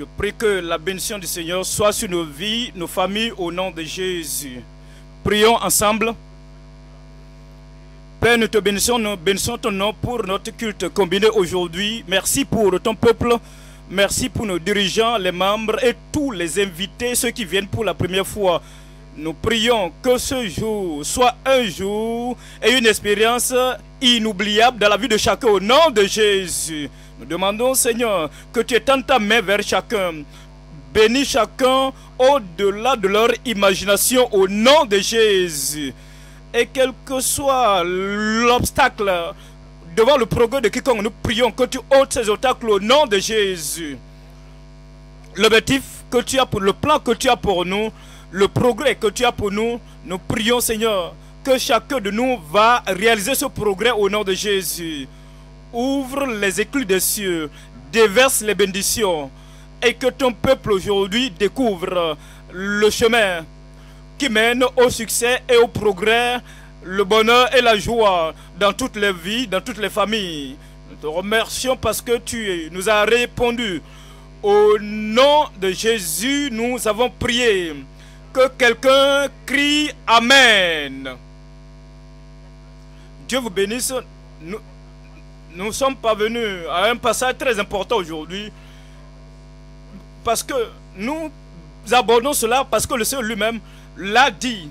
Je prie que la bénédiction du Seigneur soit sur nos vies, nos familles, au nom de Jésus. Prions ensemble. Père, nous te bénissons, nous bénissons ton nom pour notre culte combiné aujourd'hui. Merci pour ton peuple. Merci pour nos dirigeants, les membres et tous les invités, ceux qui viennent pour la première fois. Nous prions que ce jour soit un jour et une expérience inoubliable dans la vie de chacun au nom de Jésus. Nous demandons, Seigneur, que tu étendes ta main vers chacun. Bénis chacun au-delà de leur imagination au nom de Jésus. Et quel que soit l'obstacle devant le progrès de quiconque, nous prions que tu ôtes ces obstacles au nom de Jésus. L'objectif que tu as pour le plan que tu as pour nous, le progrès que tu as pour nous, nous prions Seigneur que chacun de nous va réaliser ce progrès au nom de Jésus. Ouvre les écluses des cieux, déverse les bénédictions et que ton peuple aujourd'hui découvre le chemin qui mène au succès et au progrès, le bonheur et la joie dans toutes les vies, dans toutes les familles. Nous te remercions parce que tu nous as répondu. Au nom de Jésus, nous avons prié. Que quelqu'un crie Amen. Dieu vous bénisse. Nous sommes parvenus à un passage très important aujourd'hui. Parce que nous abordons cela parce que le Seigneur lui-même l'a dit.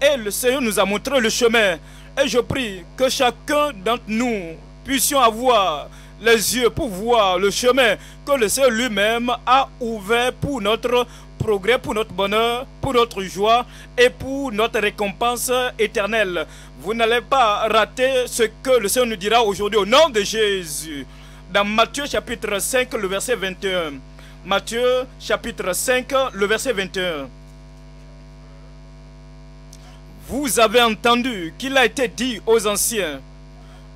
Et le Seigneur nous a montré le chemin. Et je prie que chacun d'entre nous puissions avoir les yeux pour voir le chemin que le Seigneur lui-même a ouvert pour notre progrès, pour notre bonheur, pour notre joie et pour notre récompense éternelle. Vous n'allez pas rater ce que le Seigneur nous dira aujourd'hui au nom de Jésus. Dans Matthieu chapitre 5, le verset 21. Matthieu chapitre 5, le verset 21. Vous avez entendu qu'il a été dit aux anciens,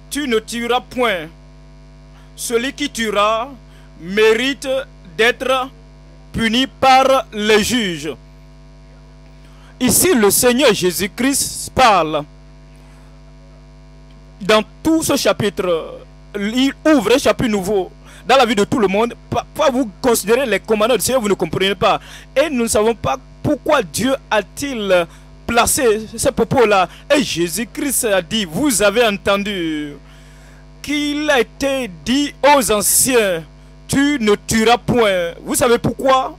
tu ne tueras point. Celui qui tuera mérite d'être puni par les juges. Ici, le Seigneur Jésus-Christ parle. Dans tout ce chapitre, il ouvre un chapitre nouveau dans la vie de tout le monde. Pas vous considérez les commandants du Seigneur, vous ne comprenez pas. Et nous ne savons pas pourquoi Dieu a-t-il placé ce propos-là. Et Jésus-Christ a dit, vous avez entendu qu'il a été dit aux anciens, tu ne tueras point. Vous savez pourquoi?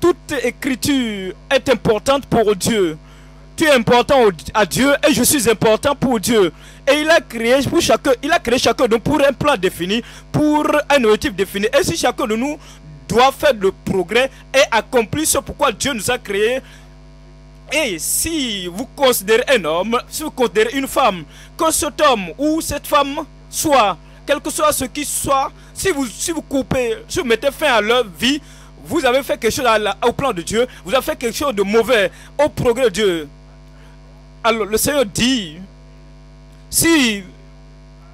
Toute écriture est importante pour Dieu. Tu es important à Dieu et je suis important pour Dieu. Et il a créé pour chacun, il a créé pour un plan défini, pour un objectif défini. Et si chacun de nous doit faire le progrès et accomplir ce pourquoi Dieu nous a créés, et si vous considérez un homme, si vous considérez une femme, que cet homme ou cette femme soit, quel que soit ce qui soit, si vous, si vous coupez, si vous mettez fin à leur vie, vous avez fait quelque chose au plan de Dieu, vous avez fait quelque chose de mauvais au progrès de Dieu. Alors le Seigneur dit, si,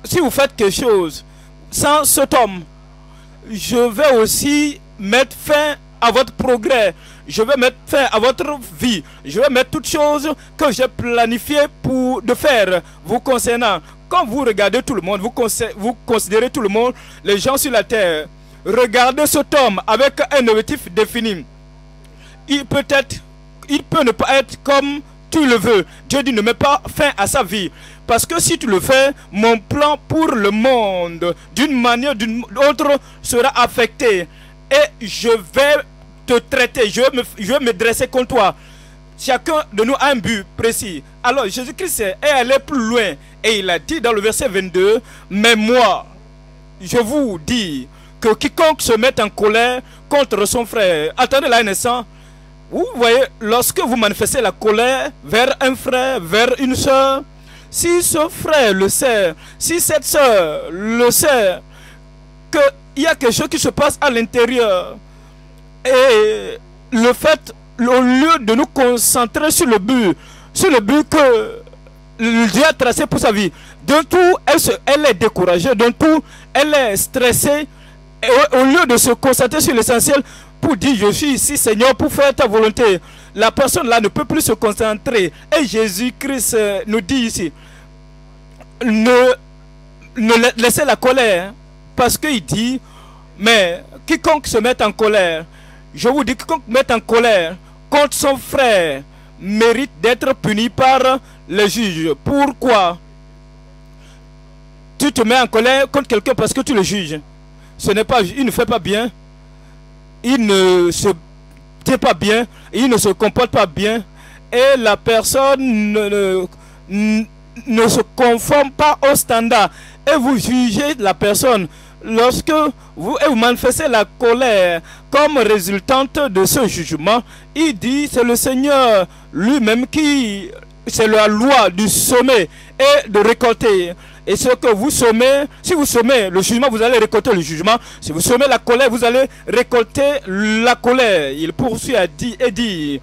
si vous faites quelque chose sans cet homme, je vais aussi mettre fin à votre progrès. Je vais mettre fin à votre vie. Je vais mettre toutes choses que j'ai planifiées pour de faire vous concernant. Quand vous regardez tout le monde, vous, vous considérez tout le monde, les gens sur la terre, regardez cet homme avec un objectif défini. Il peut être, il peut ne pas être comme tu le veux. Dieu dit ne mets pas fin à sa vie. Parce que si tu le fais, mon plan pour le monde, d'une manière ou d'une autre, sera affecté. Et je vais te traiter, je vais, me, dresser contre toi. Chacun de nous a un but précis. Alors Jésus-Christ est allé plus loin et il a dit dans le verset 22, mais moi, je vous dis que quiconque se met en colère contre son frère, attendez là un instant, vous voyez, lorsque vous manifestez la colère vers un frère, vers une soeur, si ce frère le sait, si cette soeur le sait, qu'il y a quelque chose qui se passe à l'intérieur, et le fait, au lieu de nous concentrer sur le but, sur le but que Dieu a tracé pour sa vie, de tout, elle, elle est découragée, de tout, elle est stressée, et au lieu de se concentrer sur l'essentiel, pour dire je suis ici Seigneur pour faire ta volonté. La personne là ne peut plus se concentrer. Et Jésus-Christ nous dit ici, ne, laissez la colère. Parce qu'il dit, Mais quiconque se met en colère, je vous dis, quiconque met en colère contre son frère mérite d'être puni par le juge. Pourquoi? Tu te mets en colère contre quelqu'un parce que tu le juges. Ce n'est pas, il ne fait pas bien. Il ne se pas bien. Il ne se comporte pas bien. Et la personne ne, se conforme pas au standard. Et vous jugez la personne lorsque vous, vous manifestez la colère comme résultante de ce jugement, il dit c'est le Seigneur lui-même qui, c'est la loi du sommet et de récolter. Et ce que vous sommez, si vous sommez le jugement, vous allez récolter le jugement. Si vous sommez la colère, vous allez récolter la colère. Il poursuit à dire et dit,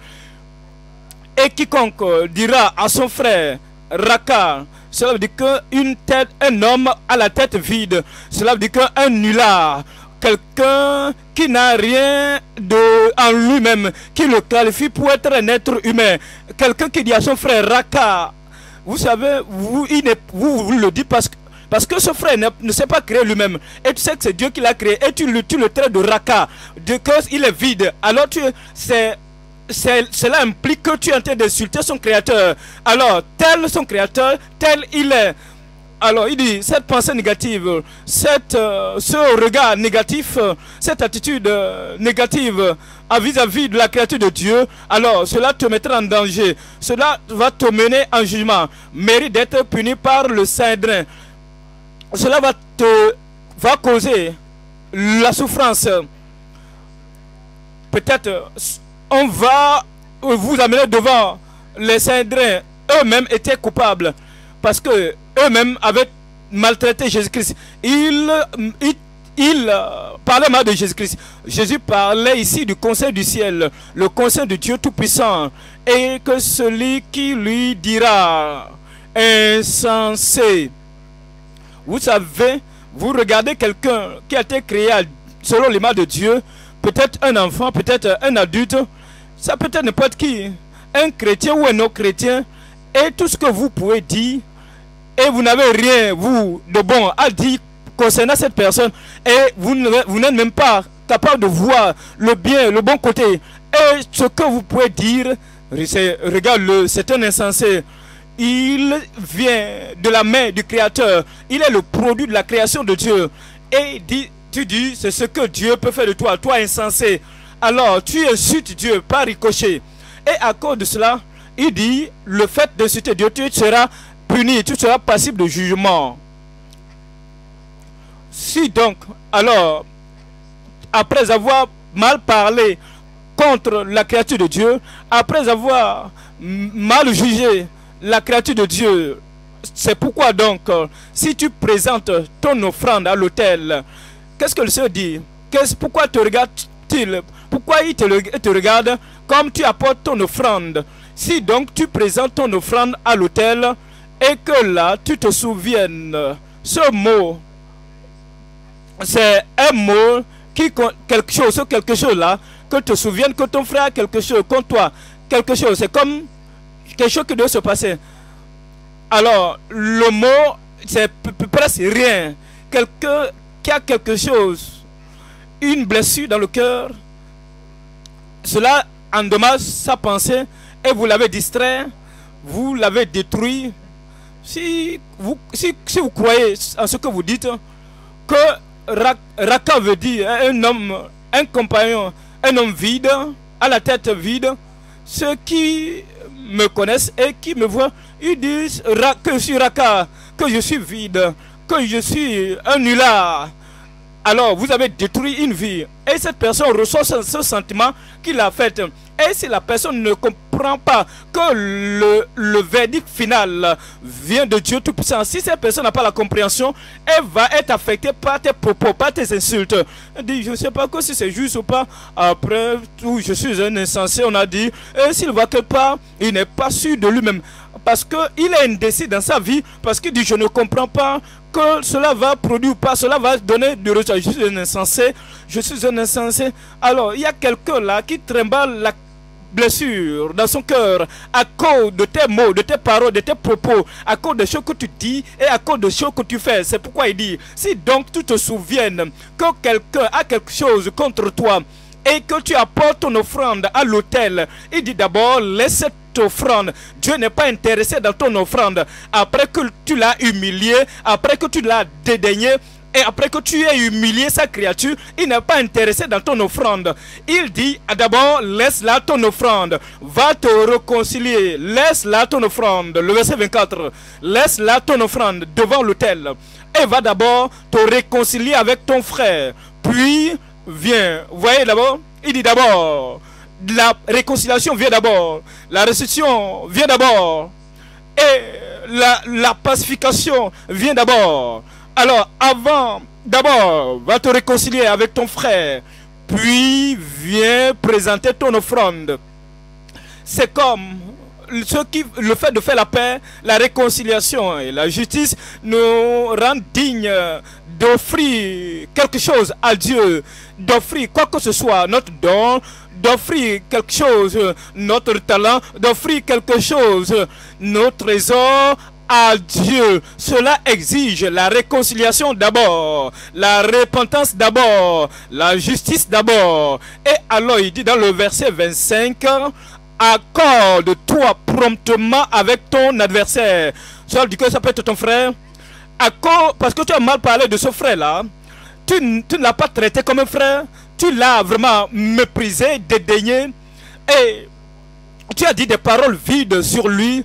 et quiconque dira à son frère, Raka, cela veut dire qu'une tête, un homme à la tête vide. Cela veut dire qu'un nulard, quelqu'un qui n'a rien de, en lui-même, qui le qualifie pour être un être humain. Quelqu'un qui dit à son frère Raka, vous savez, vous, il vous le dites parce que parce que ce frère ne, ne s'est pas créé lui-même. Et tu sais que c'est Dieu qui l'a créé. Et tu le, tu le traites de raka. De cause il est vide. Alors tu c'est cela implique que tu es en train d'insulter son créateur. Alors, tel son créateur, tel il est. Alors, il dit, cette pensée négative, cette, euh, ce regard négatif, cette attitude euh, négative vis-à-vis de la créature de Dieu, alors cela te mettra en danger. Cela va te mener en jugement. Mérite d'être puni par le Saint-Drin. Cela va te va causer la souffrance. Peut-être on va vous amener devant les Saint-Drins. Eux-mêmes étaient coupables parce que eux-mêmes maltraité Jésus-Christ. Ils, ils, parlaient mal de Jésus-Christ. Jésus parlait ici du conseil du ciel, le conseil de Dieu Tout-Puissant. Et que celui qui lui dira insensé. Vous savez, vous regardez quelqu'un qui a été créé selon l'image de Dieu, peut-être un enfant, peut-être un adulte, ça peut être n'importe qui, un chrétien ou un non-chrétien, et tout ce que vous pouvez dire, et vous n'avez rien, vous, de bon à dire concernant cette personne, et vous n'êtes même pas capable de voir le bien, le bon côté. Et ce que vous pouvez dire, regarde-le, c'est un insensé. Il vient de la main du Créateur. Il est le produit de la création de Dieu. Et dit, tu dis, c'est ce que Dieu peut faire de toi, toi insensé alors tu insultes Dieu par ricochet. Et à cause de cela, il dit, le fait d'insulter Dieu, tu seras puni, tu seras passible de jugement. Si donc, alors, après avoir mal parlé contre la créature de Dieu, après avoir mal jugé la créature de Dieu, c'est pourquoi donc, si tu présentes ton offrande à l'autel, qu'est-ce que le Seigneur dit? Pourquoi te regarde-t-il? Pourquoi il te, te regarde comme tu apportes ton offrande? Si donc tu présentes ton offrande à l'autel et que là tu te souviennes, ce mot, c'est un mot qui quelque chose, quelque chose là, que tu te souviennes que ton frère a quelque chose contre toi, quelque chose, c'est comme quelque chose qui doit se passer. Alors, le mot, c'est presque rien. Quelqu'un qui a quelque chose, une blessure dans le cœur, cela endommage sa pensée et vous l'avez distrait, vous l'avez détruit. Si vous, si, vous croyez en ce que vous dites, que Raka veut dire un homme, un compagnon, un homme vide, à la tête vide, ceux qui me connaissent et qui me voient, ils disent que je suis Raka, que je suis vide, que je suis un nulard, alors vous avez détruit une vie. Et cette personne reçoit ce, sentiment qu'il a fait. Et si la personne ne comprend pas que le, verdict final vient de Dieu Tout-Puissant, si cette personne n'a pas la compréhension, elle va être affectée par tes propos, par tes insultes. Elle dit, je ne sais pas si c'est juste ou pas. Après tout, je suis un insensé, on a dit. Et s'il voit quelque part, il n'est pas sûr de lui-même. Parce qu'il est indécis dans sa vie, parce qu'il dit, je ne comprends pas que cela va produire ou pas, cela va donner du résultat. Je suis un insensé, je suis un insensé. Alors, il y a quelqu'un là qui trimballe blessure dans son cœur à cause de tes mots, de tes paroles, de tes propos, à cause de ce que tu dis et à cause de ce que tu fais. C'est pourquoi il dit, si donc tu te souviennes que quelqu'un a quelque chose contre toi, et que tu apportes ton offrande à l'autel, il dit d'abord, laisse cette offrande. Dieu n'est pas intéressé dans ton offrande. Après que tu l'as humilié, après que tu l'as dédaigné, et après que tu aies humilié sa créature, il n'est pas intéressé dans ton offrande. Il dit d'abord, laisse là ton offrande. Va te réconcilier. Laisse là ton offrande. Le verset 24. Laisse là ton offrande devant l'autel. Et va d'abord te réconcilier avec ton frère. Puis, viens. Vous voyez d'abord? Il dit d'abord, la réconciliation vient d'abord. La restitution vient d'abord. Et la, pacification vient d'abord. Alors, avant, d'abord, va te réconcilier avec ton frère, puis viens présenter ton offrande. C'est comme ce qui, le fait de faire la paix, la réconciliation et la justice nous rend dignes d'offrir quelque chose à Dieu, d'offrir quoi que ce soit, notre don, d'offrir quelque chose, notre talent, d'offrir quelque chose, notre trésor à Dieu. Cela exige la réconciliation d'abord, la repentance d'abord, la justice d'abord. Et alors il dit dans le verset 25, accorde-toi promptement avec ton adversaire. Ça dit que ça peut être ton frère. Accorde, parce que tu as mal parlé de ce frère-là. Tu, tu ne l'as pas traité comme un frère. Tu l'as vraiment méprisé, dédaigné. Et tu as dit des paroles vides sur lui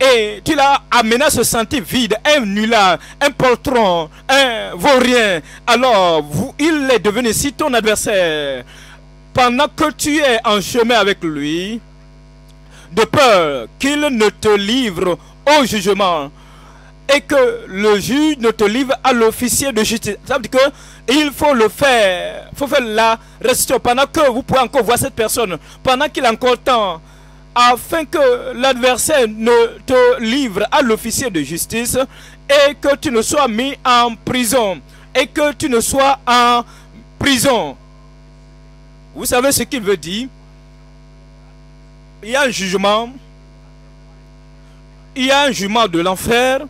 et tu l'as amené à se sentir vide, un nulard, un poltron, un vaurien, alors il est devenu si ton adversaire. Pendant que tu es en chemin avec lui, de peur qu'il ne te livre au jugement et que le juge ne te livre à l'officier de justice. Ça veut dire que il faut le faire. Il faut faire la restitution pendant que vous pouvez encore voir cette personne. Pendant qu'il a encore temps afin que l'adversaire ne te livre à l'officier de justice et que tu ne sois mis en prison et que tu ne sois en prison. Vous savez ce qu'il veut dire? Il y a un jugement, il y a un jugement de l'enfer.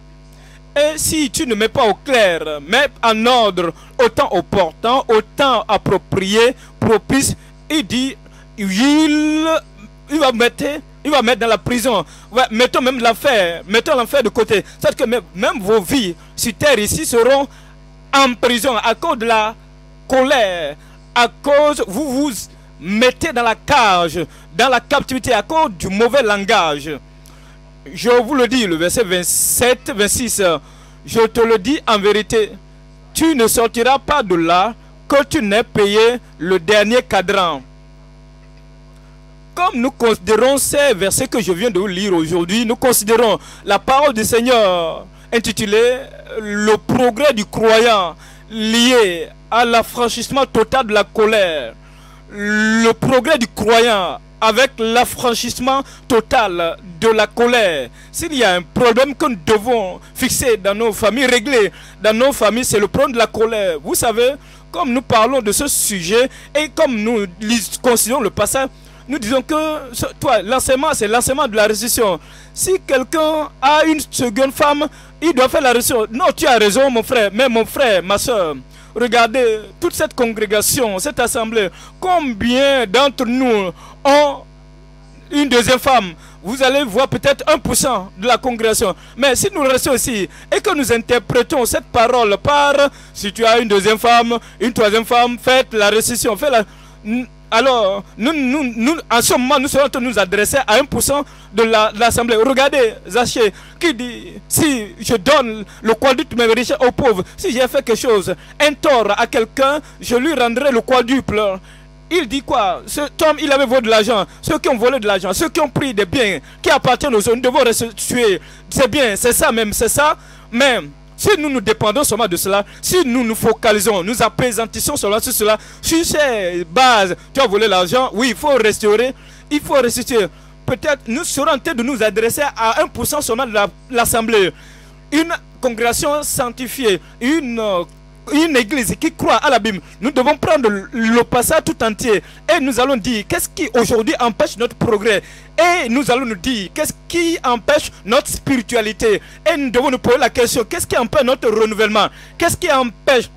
Et si tu ne mets pas au clair, mets en ordre au temps opportun, au temps approprié, propice, il dit, il va mettre, il dans la prison. mettons même l'enfer, mettons l'enfer de côté. C'est que même, vos vies sur terre ici seront en prison à cause de la colère, à cause, vous vous mettez dans la cage, dans la captivité à cause du mauvais langage. Je vous le dis, le verset 27, 26, je te le dis en vérité, tu ne sortiras pas de là que tu n'aies payé le dernier cadran. Comme nous considérons ces versets que je viens de vous lire aujourd'hui, nous considérons la parole du Seigneur intitulée Le progrès du croyant lié à l'affranchissement total de la colère. Le progrès du croyant avec l'affranchissement total de la colère. S'il y a un problème que nous devons fixer dans nos familles, régler dans nos familles, c'est le problème de la colère. Vous savez, comme nous parlons de ce sujet et comme nous considérons le passage, nous disons que toi, l'enseignement, c'est l'enseignement de la récession. Si quelqu'un a une seconde femme, il doit faire la récession. Non, tu as raison, mon frère. Mais mon frère, ma soeur, regardez toute cette congrégation, cette assemblée. Combien d'entre nous ont une deuxième femme? Vous allez voir peut-être 1% de la congrégation. Mais si nous restons ici et que nous interprétons cette parole par si tu as une deuxième femme, une troisième femme, faites la récession, faites la alors nous, nous, nous, en ce moment, nous serons nous adresser à 1% de l'Assemblée. Regardez, Zaché, qui dit, si je donne le quadruple mes richesses aux pauvres, si j'ai fait quelque chose, un tort à quelqu'un, je lui rendrai le quadruple. Il dit quoi? Cet homme, il avait volé de l'argent. Ceux qui ont volé de l'argent, ceux qui ont pris des biens qui appartiennent aux autres, nous devons restituer. C'est bien, c'est ça même, c'est ça. Même. Si nous nous dépendons seulement de cela, si nous nous focalisons, nous apaisantissons sur cela, sur ces bases, tu as volé l'argent, oui, il faut restaurer, il faut restituer. Peut-être nous serons en train de nous adresser à 1% seulement de l'Assemblée. une congrégation sanctifiée, une une église qui croit à la Bible, nous devons prendre le passage tout entier et nous allons dire qu'est-ce qui aujourd'hui empêche notre progrès. Et nous allons nous dire qu'est-ce qui empêche notre spiritualité. Et nous devons nous poser la question, qu'est-ce qui empêche notre renouvellement? Qu'est-ce qui empêche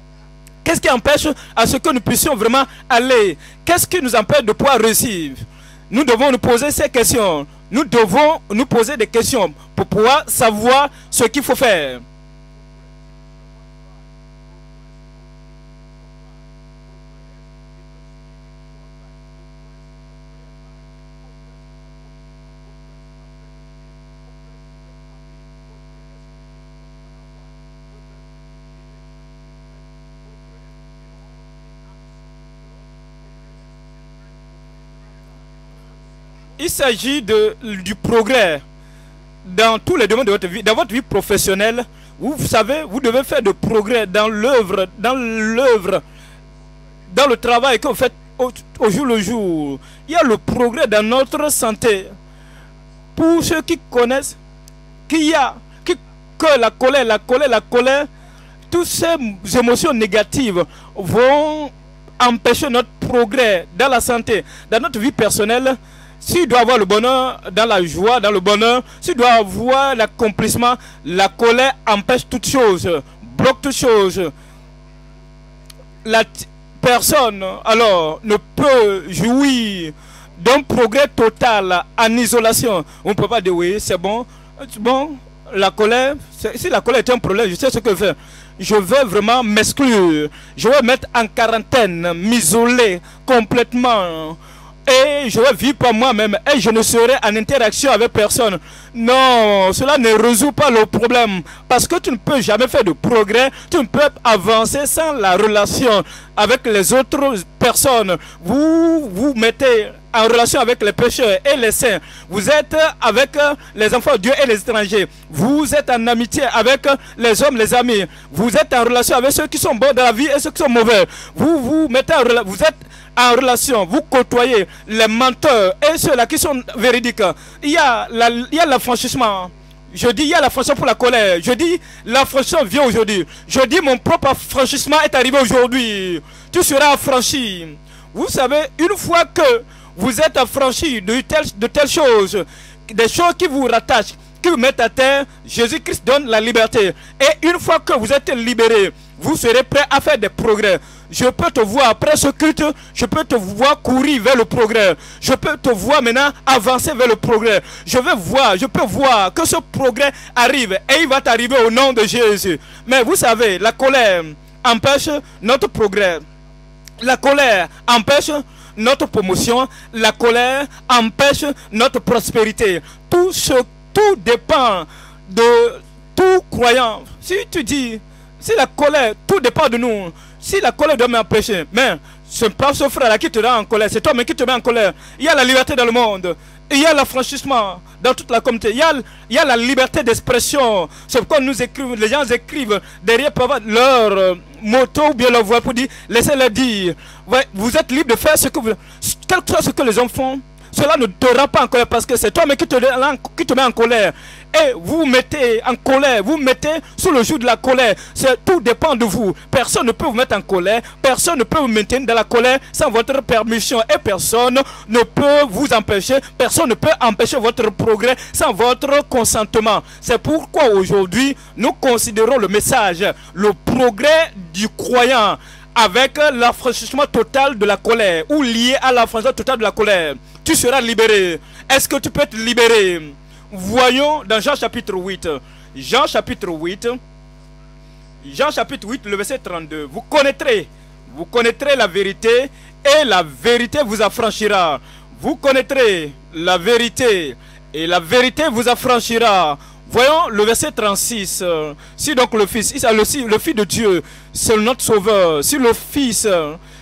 Qu'est-ce qui empêche à ce que nous puissions vraiment aller? Qu'est-ce qui nous empêche de pouvoir réussir? Nous devons nous poser ces questions. Nous devons nous poser des questions pour pouvoir savoir ce qu'il faut faire. Il s'agit du progrès dans tous les domaines de votre vie. Dans votre vie professionnelle, vous, savez, vous devez faire de progrès dans l'œuvre, dans l'œuvre, dans le travail que vous faites au, jour le jour. Il y a le progrès dans notre santé. Pour ceux qui connaissent qu'il y a que la colère, la colère, la colère, toutes ces émotions négatives vont empêcher notre progrès dans la santé, dans notre vie personnelle, s'il doit avoir le bonheur dans la joie, dans le bonheur, s'il doit avoir l'accomplissement, la colère empêche toute chose, bloque toute chose. La personne, alors, ne peut jouir d'un progrès total en isolation. On ne peut pas dire oui, c'est bon, bon, la colère, si la colère est un problème, je sais ce que faire. Je veux vraiment m'exclure. Je veux mettre en quarantaine, m'isoler complètement et je vais vivre par moi-même et je ne serai en interaction avec personne. Non, cela ne résout pas le problème parce que tu ne peux jamais faire de progrès, tu ne peux avancer sans la relation avec les autres personnes. Vous vous mettez en relation avec les pécheurs et les saints. Vous êtes avec les enfants de Dieu et les étrangers. Vous êtes en amitié avec les hommes, les amis. Vous êtes en relation avec ceux qui sont bons dans la vie et ceux qui sont mauvais. Vous vous mettez en relation. Vous êtes en relation, vous côtoyez les menteurs et ceux-là qui sont véridiques. Il y a l'affranchissement. Je dis, il y a l'affranchissement pour la colère. Je dis, l'affranchissement vient aujourd'hui. Je dis, mon propre affranchissement est arrivé aujourd'hui. Tu seras affranchi. Vous savez, une fois que vous êtes affranchi de, de telles choses, des choses qui vous rattachent, qui vous mettent à terre, Jésus-Christ donne la liberté. Et une fois que vous êtes libéré, vous serez prêt à faire des progrès. Je peux te voir après ce culte, je peux te voir courir vers le progrès. Je peux te voir maintenant avancer vers le progrès. Je vais voir, je peux voir que ce progrès arrive et il va t'arriver au nom de Jésus. Mais vous savez, la colère empêche notre progrès. La colère empêche notre promotion. La colère empêche notre prospérité. Tout, ce, tout dépend de tout croyant. Si tu dis, si la colère, tout dépend de nous. Si la colère doit m'empêcher, mais ce pas ce frère-là qui te rend en colère, c'est toi même qui te met en colère. Il y a la liberté dans le monde. Il y a l'affranchissement dans toute la communauté. Il y a, la liberté d'expression. C'est pourquoi nous écrivons, les gens écrivent derrière leur euh, moto ou bien leur voix pour dire, laissez-le dire. vous êtes libre de faire ce que vous... Quel que soit ce que les hommes font, cela ne te rend pas en colère parce que c'est toi-même qui qui te met en colère. Et vous mettez en colère, vous mettez sous le joug de la colère. Tout dépend de vous. Personne ne peut vous mettre en colère. Personne ne peut vous maintenir dans la colère sans votre permission. Et personne ne peut vous empêcher. Personne ne peut empêcher votre progrès sans votre consentement. C'est pourquoi aujourd'hui, nous considérons le message, le progrès du croyant avec l'affranchissement total de la colère ou lié à l'affranchissement total de la colère tu seras libéré. Est-ce que tu peux être libéré? Voyons dans Jean chapitre 8. Jean chapitre 8. Jean chapitre 8, le verset 32. Vous connaîtrez, vous connaîtrez la vérité et la vérité vous affranchira. Vous connaîtrez la vérité et la vérité vous affranchira. Voyons le verset 36. Si donc le Fils, le, le Fils de Dieu, c'est notre Sauveur. Si le Fils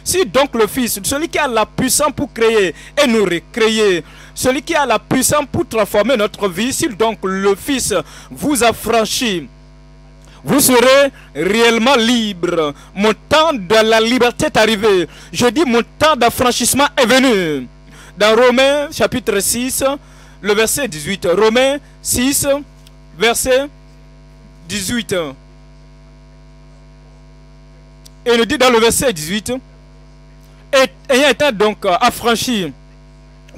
si donc le Fils, celui qui a la puissance pour créer et nous recréer, celui qui a la puissance pour transformer notre vie, si donc le Fils vous a franchi, vous serez réellement libre. Mon temps de la liberté est arrivé. Je dis mon temps d'affranchissement est venu. Dans Romains chapitre 6, le verset 18. Romains 6, verset 18. Et il nous dit dans le verset 18, et, ayant été donc euh, affranchi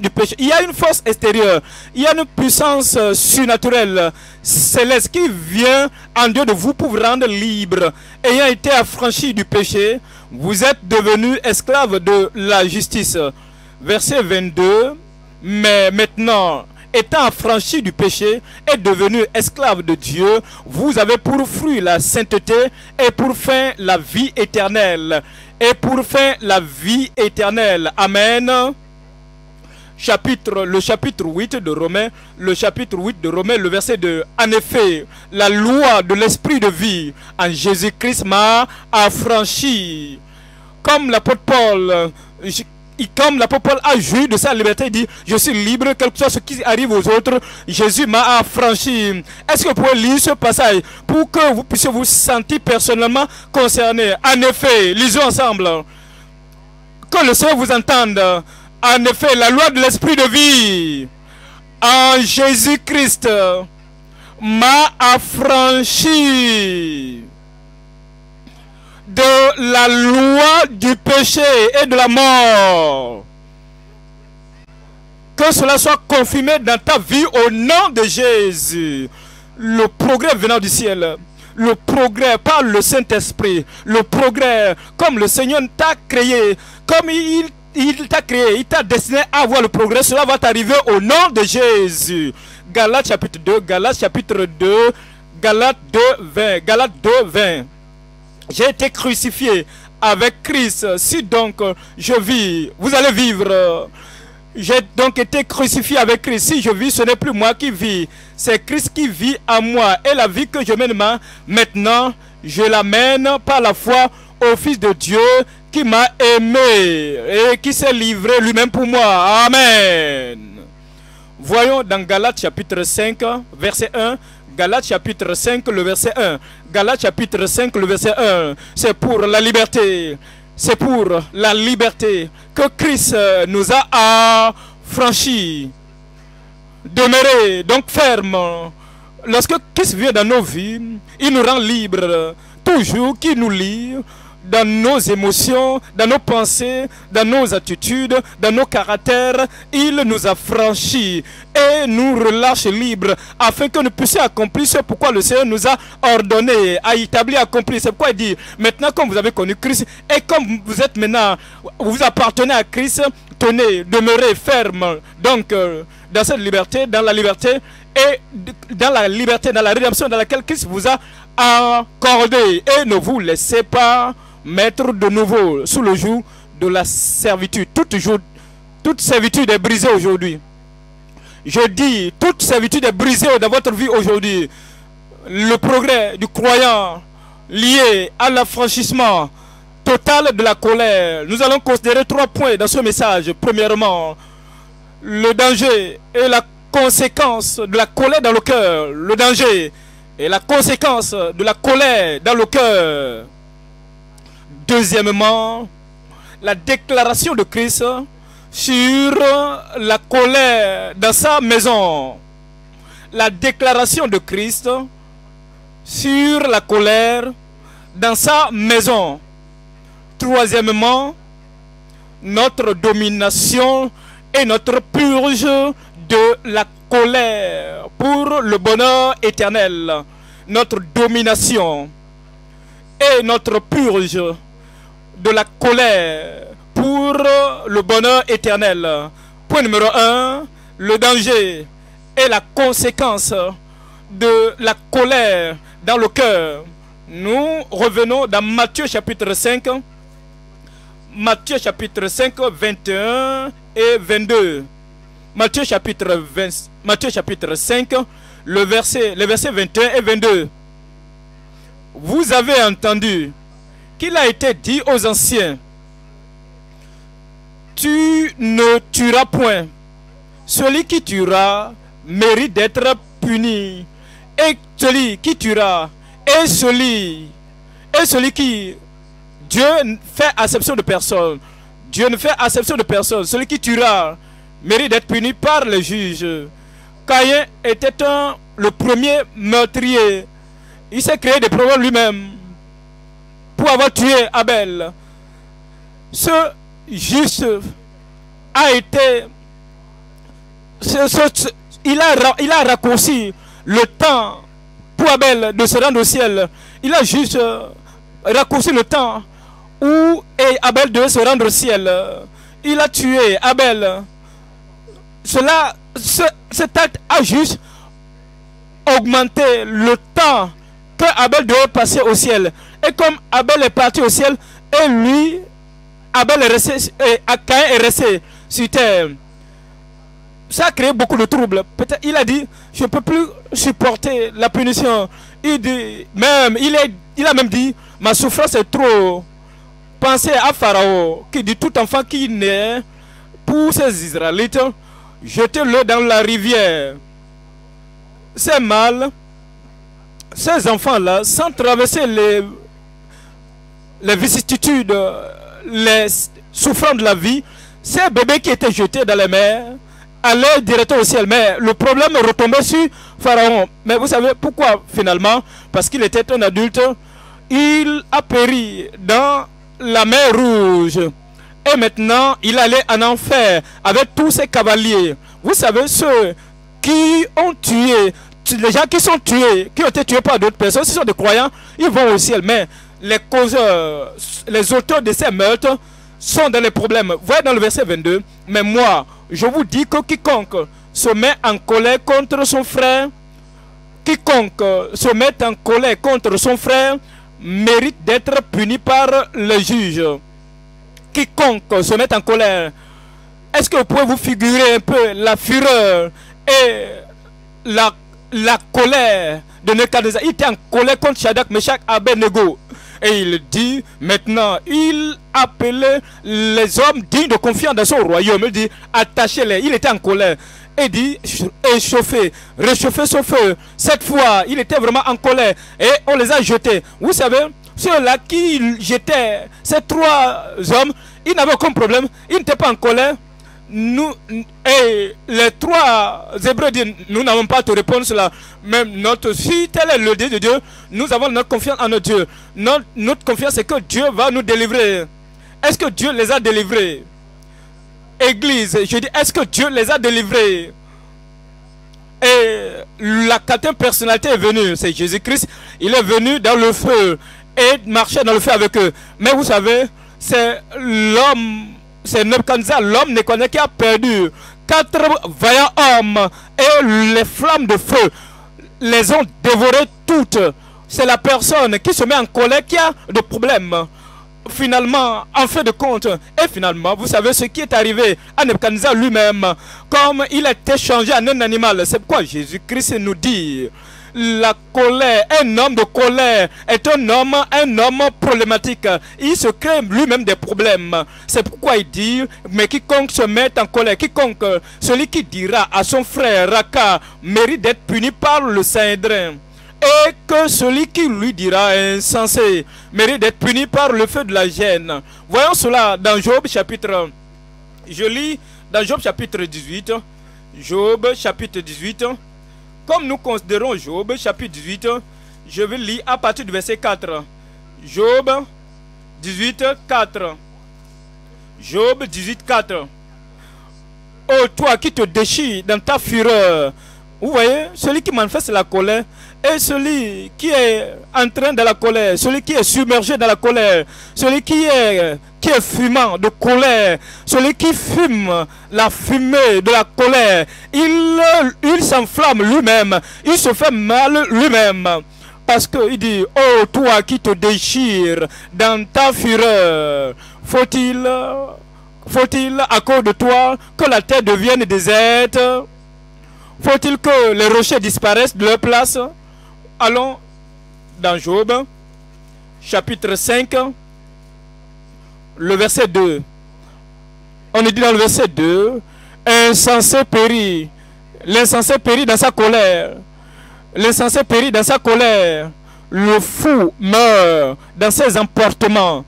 du péché, il y a une force extérieure, il y a une puissance euh, surnaturelle, céleste, qui vient en Dieu de vous pour vous rendre libre. Ayant été affranchi du péché, vous êtes devenus esclaves de la justice. Verset 22, mais maintenant, étant affranchi du péché et devenu esclave de Dieu, vous avez pour fruit la sainteté et pour fin la vie éternelle. Et pour fin la vie éternelle. Amen. Chapitre, le chapitre 8 de Romains, le chapitre 8 de Romains, le verset 2. En effet, la loi de l'esprit de vie en Jésus-Christ m'a affranchi. Comme l'apôtre Paul, comme l'apôtre Paul a joui de sa liberté, il dit, je suis libre, quel que soit ce qui arrive aux autres, Jésus m'a affranchi. Est-ce que vous pouvez lire ce passage pour que vous puissiez vous sentir personnellement concerné? En effet, lisons ensemble. Que le Seigneur vous entende. En effet, la loi de l'esprit de vie en Jésus-Christ m'a affranchi de la loi du péché et de la mort. Que cela soit confirmé dans ta vie au nom de Jésus. Le progrès venant du ciel. Le progrès par le Saint-Esprit. Le progrès comme le Seigneur t'a créé. Comme il, t'a créé. Il t'a destiné à avoir le progrès. Cela va t'arriver au nom de Jésus. Galates chapitre 2. Galates chapitre 2. Galates 2, 20. Galates 2, 20. J'ai été crucifié avec Christ. Si donc je vis, vous allez vivre. J'ai donc été crucifié avec Christ. Si je vis, ce n'est plus moi qui vis. C'est Christ qui vit en moi. Et la vie que je mène maintenant, je la mène par la foi au Fils de Dieu qui m'a aimé et qui s'est livré lui-même pour moi. Amen. Voyons dans Galates chapitre 5, verset 1. Galates chapitre 5, le verset 1. Galates chapitre 5, le verset 1. C'est pour la liberté. C'est pour la liberté que Christ nous a affranchis. Demeurez donc ferme. Lorsque Christ vient dans nos vies, il nous rend libres. Toujours qu'il nous lie dans nos émotions, dans nos pensées, dans nos attitudes, dans nos caractères. Il nous a franchis et nous relâche libres afin que nous puissions accomplir ce pourquoi le Seigneur nous a ordonné, a établi, accompli. C'est pourquoi il dit, maintenant comme vous avez connu Christ et comme vous êtes maintenant, vous appartenez à Christ, tenez, demeurez ferme. Donc, euh, dans cette liberté, dans la liberté et dans la liberté, dans la rédemption dans laquelle Christ vous a accordé. Et ne vous laissez pas mettre de nouveau sous le joug de la servitude. Toute, toute servitude est brisée aujourd'hui. Je dis, toute servitude est brisée dans votre vie aujourd'hui. Le progrès du croyant lié à l'affranchissement total de la colère. Nous allons considérer trois points dans ce message. Premièrement, le danger et la conséquence de la colère dans le cœur. Le danger et la conséquence de la colère dans le cœur. Deuxièmement, la déclaration de Christ sur la colère dans sa maison. La déclaration de Christ sur la colère dans sa maison. Troisièmement, notre domination et notre purge de la colère pour le bonheur éternel. Notre domination et notre purge de la colère pour le bonheur éternel. Point numéro 1, le danger et la conséquence de la colère dans le cœur. Nous revenons dans Matthieu chapitre 5. Matthieu chapitre 5, 21 et 22. Matthieu chapitre, 20, Matthieu chapitre 5, le verset, les versets 21 et 22. Vous avez entendu qu'il a été dit aux anciens, tu ne tueras point. Celui qui tuera mérite d'être puni. Et celui qui tuera, et celui, et celui qui, Dieu fait acception de personne. Dieu ne fait acception de personne. Celui qui tuera mérite d'être puni par le juge. Caïn était le premier meurtrier. Il s'est créé des problèmes lui-même. Pour avoir tué Abel. Ce juste a été... il, a, il a raccourci le temps pour Abel de se rendre au ciel. Il a juste euh, raccourci le temps où Abel devait se rendre au ciel. Il a tué Abel. Cela, cet acte a juste augmenté le temps que Abel devait passer au ciel. Et comme Abel est parti au ciel, et lui, Abel est resté, et Caïn est resté sur terre. Ça a créé beaucoup de troubles. Peut-être il a dit, je ne peux plus supporter la punition. Il même, il, il a même dit, ma souffrance est trop. Pensez à Pharaon, qui dit tout enfant qui naît pour ces Israélites, jetez-le dans la rivière. C'est mal. Ces enfants-là, sans traverser les, les vicissitudes, les souffrances de la vie, ces bébés qui étaient jetés dans les mers, allaient directement au ciel. Mais le problème retombait sur Pharaon. Mais vous savez pourquoi finalement? Parce qu'il était un adulte. Il a péri dans la mer rouge. Et maintenant, il allait en enfer avec tous ses cavaliers. Vous savez, ceux qui ont tué, les gens qui sont tués, qui ont été tués par d'autres personnes, ce sont des croyants, ils vont au ciel. Mais les auteurs de ces meurtres sont dans les problèmes. Voyez dans le verset 22, mais moi, je vous dis que quiconque se met en colère contre son frère, quiconque se met en colère contre son frère, mérite d'être puni par le juge. Quiconque se met en colère, est-ce que vous pouvez vous figurer un peu la fureur et la, la colère de Nebuchadnezzar? Il était en colère contre Shadrach, Meshach, Abednego. Et il dit, maintenant, il appelait les hommes dignes de confiance dans son royaume. Il dit, attachez-les. Il était en colère. Et dit, échauffez, réchauffez son feu. Cette fois, il était vraiment en colère. Et on les a jetés. Vous savez, ceux-là qui jetaient, ces trois hommes, ils n'avaient aucun problème. Ils n'étaient pas en colère nous, et les trois Hébreux disent, nous n'avons pas à répondre cela. Même notre, si tel est le Dieu de Dieu, nous avons notre confiance en notre Dieu. Notre, notre confiance, c'est que Dieu va nous délivrer. Est-ce que Dieu les a délivrés? Église, je dis, est-ce que Dieu les a délivrés? Et la quatrième personnalité est venue, c'est Jésus-Christ. Il est venu dans le feu et marchait dans le feu avec eux. Mais vous savez, c'est l'homme c'est Nebuchadnezzar, l'homme connaît qui a perdu quatre vaillants hommes et les flammes de feu les ont dévorées toutes. C'est la personne qui se met en colère qui a des problèmes. Finalement, en fin de compte, et finalement, vous savez ce qui est arrivé à Nebuchadnezzar lui-même, comme il a été changé en un animal. C'est pourquoi Jésus-Christ nous dit la colère, un homme de colère est un homme, un homme problématique. Il se crée lui-même des problèmes. C'est pourquoi il dit, mais quiconque se met en colère, quiconque, celui qui dira à son frère Raka, mérite d'être puni par le Saint-Drin. Et que celui qui lui dira insensé mérite d'être puni par le feu de la gêne. Voyons cela dans Job chapitre. Je lis dans Job chapitre 18. Job chapitre 18. Comme nous considérons Job, chapitre 18, je vais lire à partir du verset 4. Job 18, 4. Job 18, 4. Oh, toi qui te déchires dans ta fureur. Vous voyez, celui qui manifeste la colère et celui qui est en train de la colère, celui qui est submergé dans la colère, celui qui est qui est fumant de colère, celui qui fume la fumée de la colère, il, il s'enflamme lui-même, il se fait mal lui-même. Parce qu'il dit, oh toi qui te déchires dans ta fureur, faut-il, faut-il à cause de toi que la terre devienne déserte? Faut-il que les rochers disparaissent de leur place? Allons dans Job, chapitre 5, le verset 2. On nous dit dans le verset 2, insensé périt. L'insensé périt dans sa colère. L'insensé périt dans sa colère. Le fou meurt dans ses emportements.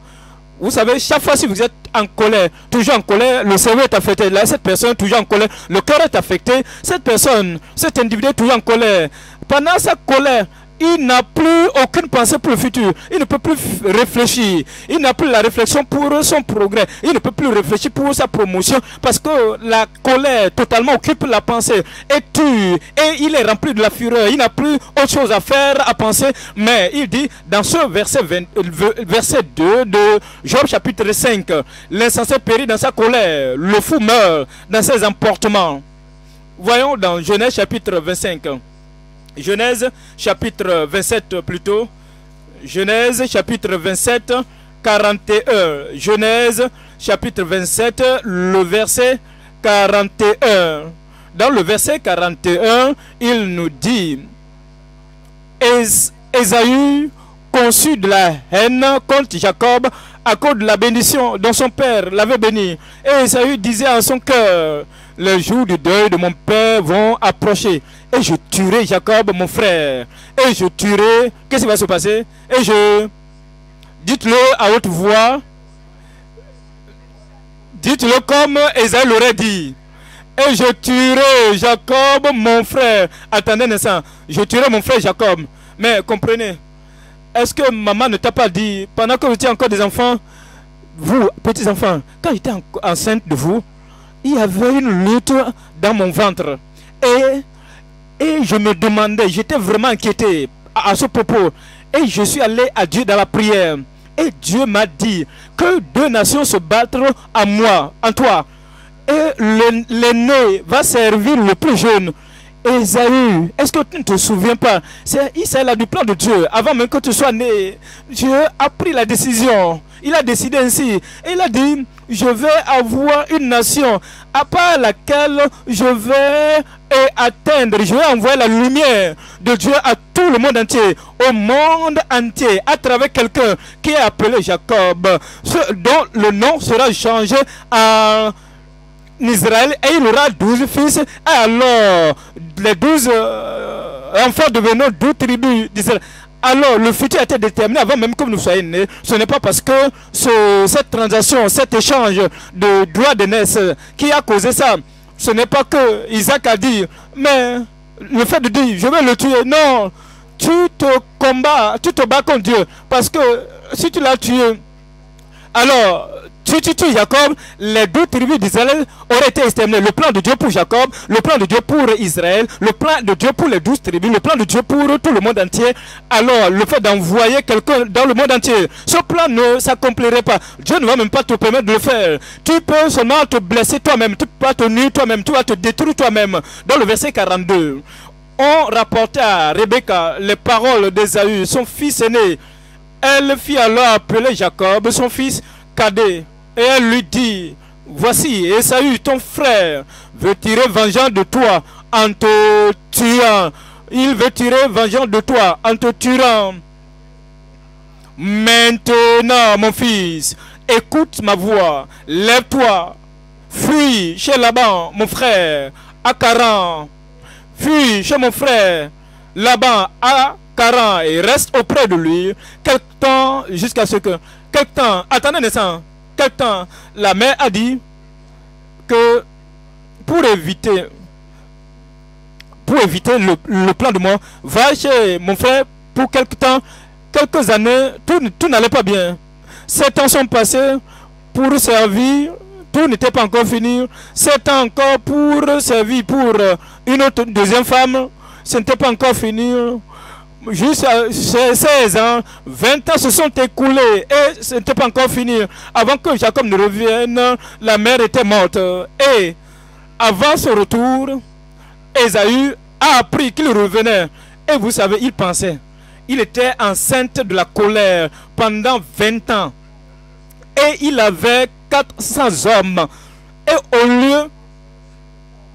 Vous savez, chaque fois si vous êtes en colère, toujours en colère, le cerveau est affecté. Là, cette personne toujours en colère, le cœur est affecté. Cette personne, cet individu est toujours en colère. Pendant sa colère, il n'a plus aucune pensée pour le futur. Il ne peut plus réfléchir. Il n'a plus la réflexion pour son progrès. Il ne peut plus réfléchir pour sa promotion parce que la colère totalement occupe la pensée et tue. Et il est rempli de la fureur. Il n'a plus autre chose à faire, à penser. Mais il dit dans ce verset, verset 2 de Job chapitre 5, l'insensé périt dans sa colère. Le fou meurt dans ses emportements. Voyons dans Genèse chapitre 25. Genèse chapitre 27 plutôt. Genèse chapitre 27, 41. Genèse chapitre 27, le verset 41. Dans le verset 41, il nous dit, Esaü conçut de la haine contre Jacob à cause de la bénédiction dont son père l'avait béni. Et Esaü disait en son cœur, les jours du deuil de mon père vont approcher. Et je tuerai Jacob, mon frère. Et je tuerai. Qu'est-ce qui va se passer? Et je. Dites-le à haute voix. Dites-le comme Esaïe l'aurait dit. Et je tuerai Jacob, mon frère. Attendez un instant. Je tuerai mon frère Jacob. Mais comprenez. Est-ce que maman ne t'a pas dit, pendant que vous étiez encore des enfants, vous, petits enfants, quand j'étais enceinte de vous, il y avait une lutte dans mon ventre. Et, et je me demandais, j'étais vraiment inquiété à, ce propos. Et je suis allé à Dieu dans la prière. Et Dieu m'a dit que deux nations se battront à moi, en toi. Et l'aîné va servir le plus jeune. Esaü, est-ce que tu ne te souviens pas? C'est Israël du plan de Dieu. Avant même que tu sois né, Dieu a pris la décision. Il a décidé ainsi. Et il a dit, je vais avoir une nation à part laquelle je vais atteindre, je vais envoyer la lumière de Dieu à tout le monde entier, au monde entier, à travers quelqu'un qui est appelé Jacob, dont le nom sera changé en Israël et il aura douze fils. Et alors, les douze euh, enfants devenant douze tribus d'Israël. Alors, le futur a été déterminé avant même que nous soyons nés. Ce n'est pas parce que cette transaction, cet échange de droits de naissance qui a causé ça. Ce n'est pas que Isaac a dit, mais le fait de dire, je vais le tuer. Non, tu te combats, tu te bats contre Dieu. Parce que si tu l'as tué, alors si tu tues Jacob, les deux tribus d'Israël auraient été exterminées. Le plan de Dieu pour Jacob, le plan de Dieu pour Israël, le plan de Dieu pour les douze tribus, le plan de Dieu pour tout le monde entier. Alors, le fait d'envoyer quelqu'un dans le monde entier, ce plan ne s'accomplirait pas. Dieu ne va même pas te permettre de le faire. Tu peux seulement te blesser toi-même, tu peux te nuire toi-même, tu vas te détruire toi-même. Dans le verset 42, on rapportait à Rebecca les paroles d'Esaü, son fils aîné. Elle fit alors appeler Jacob, son fils cadet. Et elle lui dit, voici, Esaü, ton frère, veut tirer vengeance de toi en te tuant. Il veut tirer vengeance de toi en te tuant. Maintenant, mon fils, écoute ma voix, lève-toi, fuis chez Laban, mon frère, à Caran. Fuis chez mon frère, Laban, à Caran, et reste auprès de lui, quelque temps, jusqu'à ce que, quelque temps, attendez temps, la mère a dit que pour éviter pour éviter le, plan de mort, va chez mon frère pour quelque temps, quelques années, tout, tout n'allait pas bien. Sept ans sont passés pour servir, tout n'était pas encore fini. Sept ans encore pour servir pour une autre deuxième femme, ce n'était pas encore fini jusqu'à 16 ans, 20 ans se sont écoulés et ce n'était pas encore fini. Avant que Jacob ne revienne, la mère était morte. Et avant son retour, Esaü a appris qu'il revenait. Et vous savez, il pensait. Il était enceinte de la colère pendant 20 ans. Et il avait 400 hommes. Et au lieu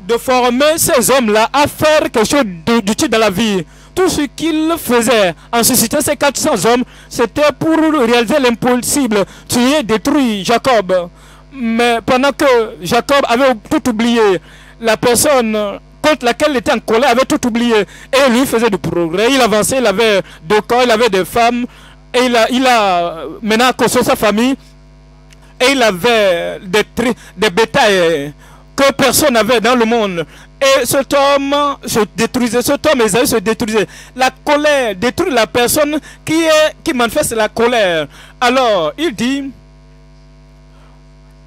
de former ces hommes-là à faire quelque chose d'utile dans la vie, tout ce qu'il faisait en suscitant ces 400 hommes, c'était pour réaliser l'impossible, tuer, détruire Jacob. Mais pendant que Jacob avait tout oublié, la personne contre laquelle il était en colère avait tout oublié. Et lui faisait du progrès. Il avançait, il avait deux corps, il avait des femmes. Et il a, maintenant construit sa famille. Et il avait des, des bétails que personne n'avait dans le monde. Et cet homme se détruisait, cet homme Esaü se détruisait. La colère détruit la personne qui, est, qui manifeste la colère. Alors, il dit,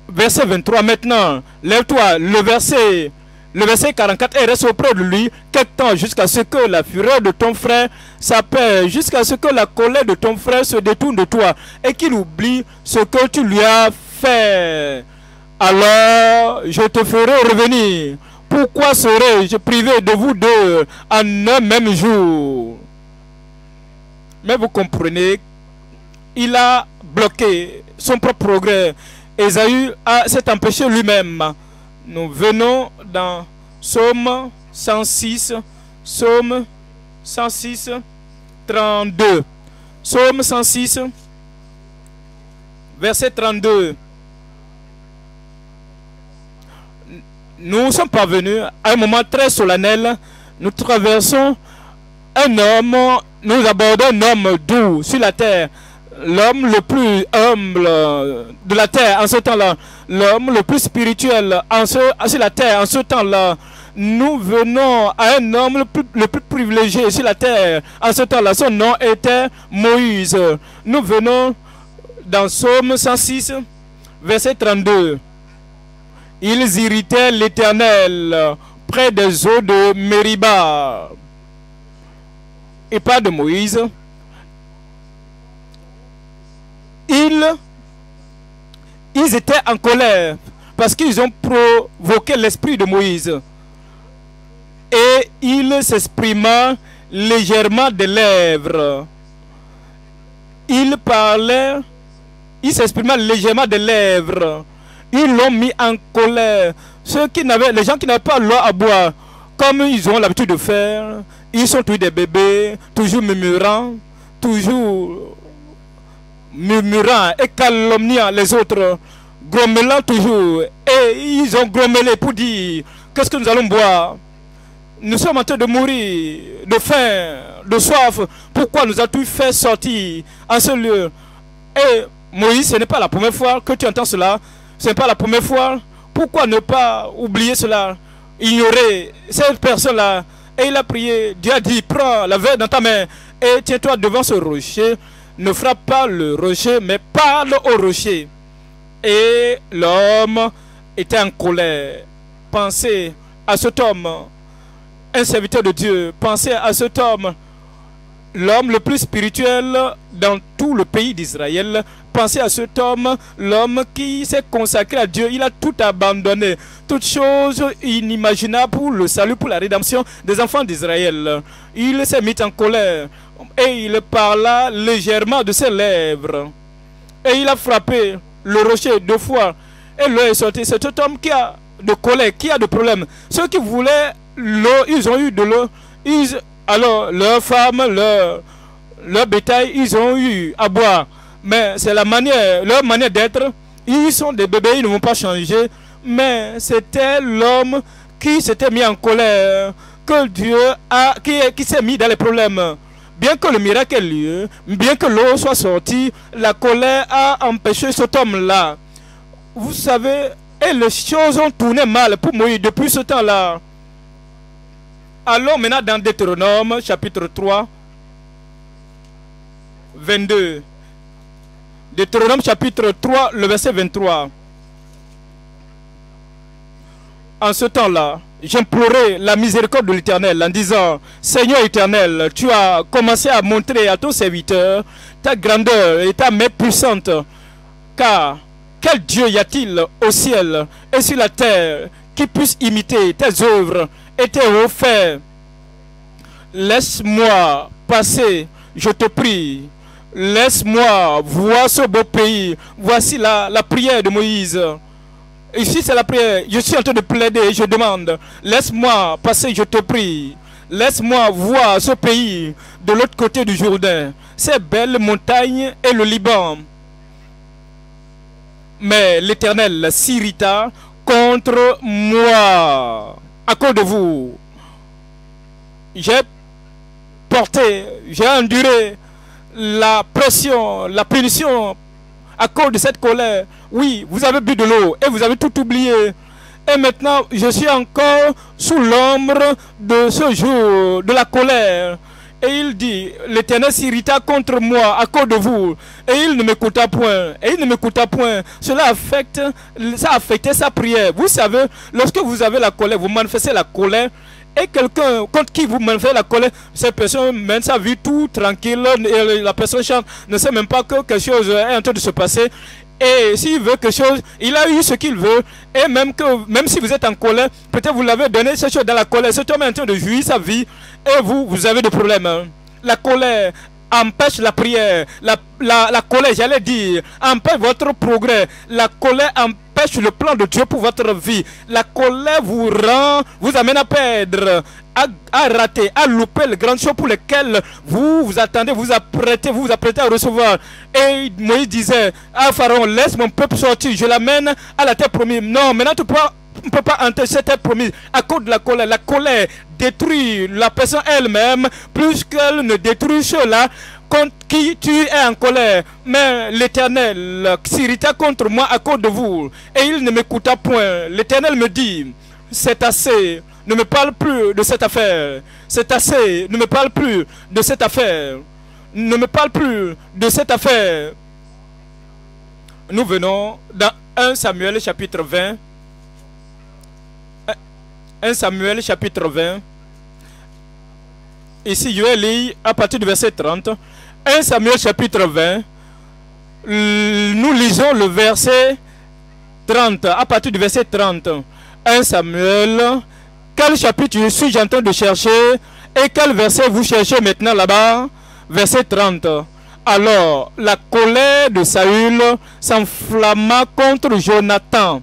verset 23, maintenant, lève-toi, le verset, le verset 44, et reste auprès de lui quelque temps jusqu'à ce que la fureur de ton frère s'apaise, jusqu'à ce que la colère de ton frère se détourne de toi et qu'il oublie ce que tu lui as fait. Alors, je te ferai revenir pourquoi serais-je privé de vous deux en un même jour? Mais vous comprenez, il a bloqué son propre progrès. Esaü s'est empêché lui-même. Nous venons dans Somme 106, Somme 106, 32. Somme 106, verset 32. Nous sommes parvenus à un moment très solennel. Nous traversons un homme, nous abordons un homme doux sur la terre. L'homme le plus humble de la terre en ce temps-là. L'homme le plus spirituel en ce, sur la terre en ce temps-là. Nous venons à un homme le plus, le plus privilégié sur la terre en ce temps-là. Son nom était Moïse. Nous venons dans Somme 106, verset 32 ils irritaient l'Éternel près des eaux de Mériba. Et pas de Moïse. Ils, ils étaient en colère parce qu'ils ont provoqué l'esprit de Moïse. Et il s'exprima légèrement des lèvres. Il parlait, il s'exprima légèrement des lèvres. Ils l'ont mis en colère. Ceux qui n'avaient, les gens qui n'avaient pas l'eau à boire, comme ils ont l'habitude de faire, ils sont tous des bébés, toujours murmurant, toujours murmurant et calomniant les autres, grommelant toujours. Et ils ont grommelé pour dire, qu'est-ce que nous allons boire? Nous sommes en train de mourir de faim, de soif. Pourquoi nous as-tu fait sortir en ce lieu? Et Moïse, ce n'est pas la première fois que tu entends cela. Ce n'est pas la première fois. Pourquoi ne pas oublier cela Ignorer cette personne-là? Et il a prié. Dieu a dit, prends la verre dans ta main et tiens-toi devant ce rocher. Ne frappe pas le rocher, mais parle au rocher. Et l'homme était en colère. Pensez à cet homme, un serviteur de Dieu. Pensez à cet homme, l'homme le plus spirituel dans tout le pays d'Israël pensez à cet homme, l'homme qui s'est consacré à Dieu. Il a tout abandonné, toutes choses inimaginables pour le salut, pour la rédemption des enfants d'Israël. Il s'est mis en colère et il parla légèrement de ses lèvres. Et il a frappé le rocher deux fois. Et l'eau est sortie. C'est cet homme qui a de colère, qui a de problèmes. Ceux qui voulaient l'eau, ils ont eu de l'eau. Alors, leurs femmes, leur, leur bétail, ils ont eu à boire. Mais c'est la manière, leur manière d'être. Ils sont des bébés, ils ne vont pas changer. Mais c'était l'homme qui s'était mis en colère, que Dieu a, qui, qui s'est mis dans les problèmes. Bien que le miracle ait lieu, bien que l'eau soit sortie, la colère a empêché cet homme-là. Vous savez, et les choses ont tourné mal pour Moïse depuis ce temps-là. Allons maintenant dans Deutéronome chapitre 3, 22. Deutéronome chapitre 3, le verset 23. En ce temps-là, j'implorais la miséricorde de l'Éternel en disant, Seigneur éternel, tu as commencé à montrer à ton serviteur ta grandeur et ta main puissante. Car quel Dieu y a-t-il au ciel et sur la terre qui puisse imiter tes œuvres et tes hauts Laisse-moi passer, je te prie, Laisse-moi voir ce beau pays. Voici la, prière de Moïse. Ici, c'est la prière. Je suis en train de plaider. Je demande. Laisse-moi passer, je te prie. Laisse-moi voir ce pays de l'autre côté du Jourdain. Ces belles montagnes et le Liban. Mais l'Éternel s'irrita contre moi. À cause de vous. J'ai porté, j'ai enduré la pression, la punition à cause de cette colère. Oui, vous avez bu de l'eau et vous avez tout oublié. Et maintenant, je suis encore sous l'ombre de ce jour, de la colère. Et il dit, l'Éternel s'irrita contre moi à cause de vous. Et il ne m'écouta point. Et il ne m'écouta point. Cela affecte, ça a affecté sa prière. Vous savez, lorsque vous avez la colère, vous manifestez la colère. Et quelqu'un contre qui vous manifestez la colère, cette personne mène sa vie tout tranquille. La personne chante, ne sait même pas que quelque chose est en train de se passer. Et s'il veut quelque chose, il a eu ce qu'il veut. Et même que même si vous êtes en colère, peut-être vous l'avez donné cette chose dans la colère. Cet homme est en train de jouir sa vie. Et vous, vous avez des problèmes. La colère empêche la prière. La, la colère, j'allais dire, empêche votre progrès. La colère empêche le plan de Dieu pour votre vie. La colère vous rend, vous amène à perdre, à, à rater, à louper les grandes choses pour lesquelles vous vous attendez, vous apprêtez, vous vous apprêtez à recevoir. Et Moïse disait à Pharaon, laisse mon peuple sortir, je l'amène à la terre promise. Non, maintenant tu peux ne peut pas entrer cette terre promise à cause de la colère. La colère détruit la personne elle-même plus qu'elle ne détruit ceux-là contre qui tu es en colère. Mais l'Éternel s'irrita contre moi à cause de vous et il ne m'écouta point. L'Éternel me dit, c'est assez, ne me parle plus de cette affaire. C'est assez, ne me parle plus de cette affaire. Ne me parle plus de cette affaire. Nous venons dans 1 Samuel chapitre 20. 1 Samuel chapitre 20. Ici, je vais à partir du verset 30. 1 Samuel chapitre 20. Nous lisons le verset 30. À partir du verset 30. 1 Samuel. Quel chapitre suis-je en train de chercher Et quel verset vous cherchez maintenant là-bas? Verset 30. Alors, la colère de Saül s'enflamma contre Jonathan.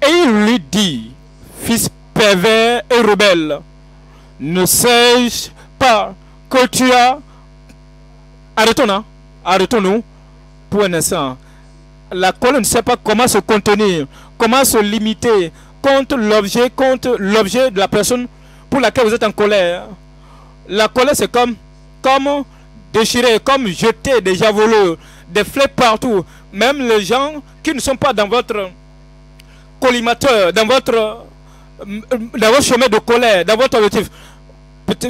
Et il lui dit, fils pervers et rebelle, ne sais-je pas que tu as... Arrêtons là, arrêtons-nous pour un instant. La colère ne sait pas comment se contenir, comment se limiter contre l'objet, contre l'objet de la personne pour laquelle vous êtes en colère. La colère c'est comme, déchirer, comme jeter des javelot, des flèches partout. Même les gens qui ne sont pas dans votre collimateur, dans votre, dans votre chemin de colère, dans votre objectif.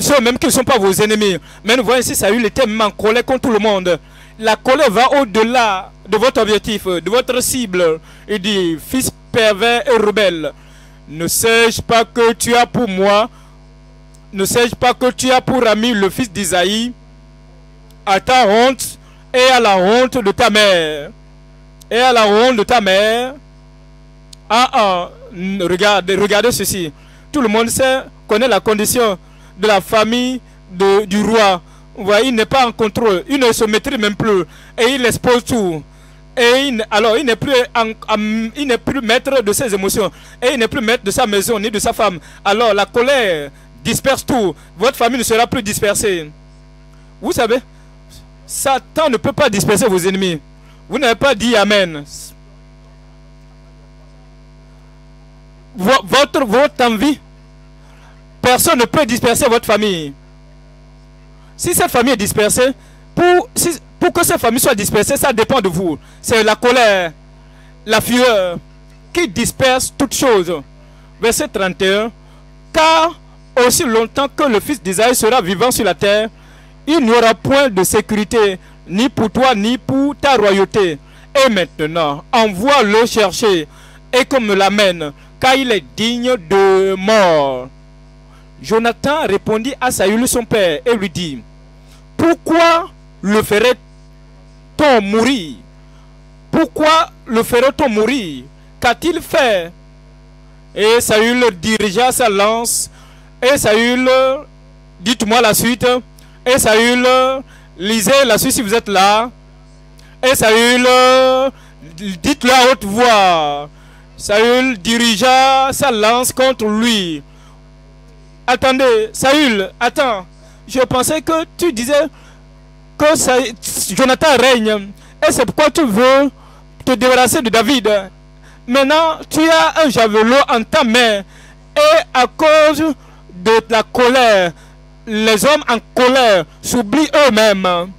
Ceux même qui ne sont pas vos ennemis. Mais nous voyons ici, Saül était même contre tout le monde. La colère va au-delà de votre objectif, de votre cible. Il dit, fils pervers et rebelle, ne sais-je pas que tu as pour moi, ne sais-je pas que tu as pour ami le fils d'Isaïe, à ta honte et à la honte de ta mère, et à la honte de ta mère, ah, ah, regardez, regardez ceci. Tout le monde sait, connaît la condition de la famille de, du roi. Il n'est pas en contrôle. Il ne se maîtrise même plus. Et il expose tout. Et il, alors, il n'est plus, plus maître de ses émotions. Et il n'est plus maître de sa maison ni de sa femme. Alors, la colère disperse tout. Votre famille ne sera plus dispersée. Vous savez, Satan ne peut pas disperser vos ennemis. Vous n'avez pas dit Amen. votre, votre envie, personne ne peut disperser votre famille. Si cette famille est dispersée, pour, que cette famille soit dispersée, ça dépend de vous. C'est la colère, la fureur qui disperse toutes choses. Verset 31. Car aussi longtemps que le fils d'Isaïe sera vivant sur la terre, il n'y aura point de sécurité, ni pour toi, ni pour ta royauté. Et maintenant, envoie-le chercher et qu'on me l'amène, car il est digne de mort. Jonathan répondit à Saül son père et lui dit, Pourquoi le ferait-on mourir? Pourquoi le ferait-on mourir? Qu'a-t-il fait? Et Saül dirigea sa lance, et Saül, dites-moi la suite, et Saül, lisez la suite si vous êtes là, et Saül, dites-le à haute voix, Saül dirigea sa lance contre lui. Attendez, Saül, attends. Je pensais que tu disais que Jonathan règne. Et c'est pourquoi tu veux te débarrasser de David. Maintenant, tu as un javelot en ta main. Et à cause de la colère, les hommes en colère s'oublient eux-mêmes.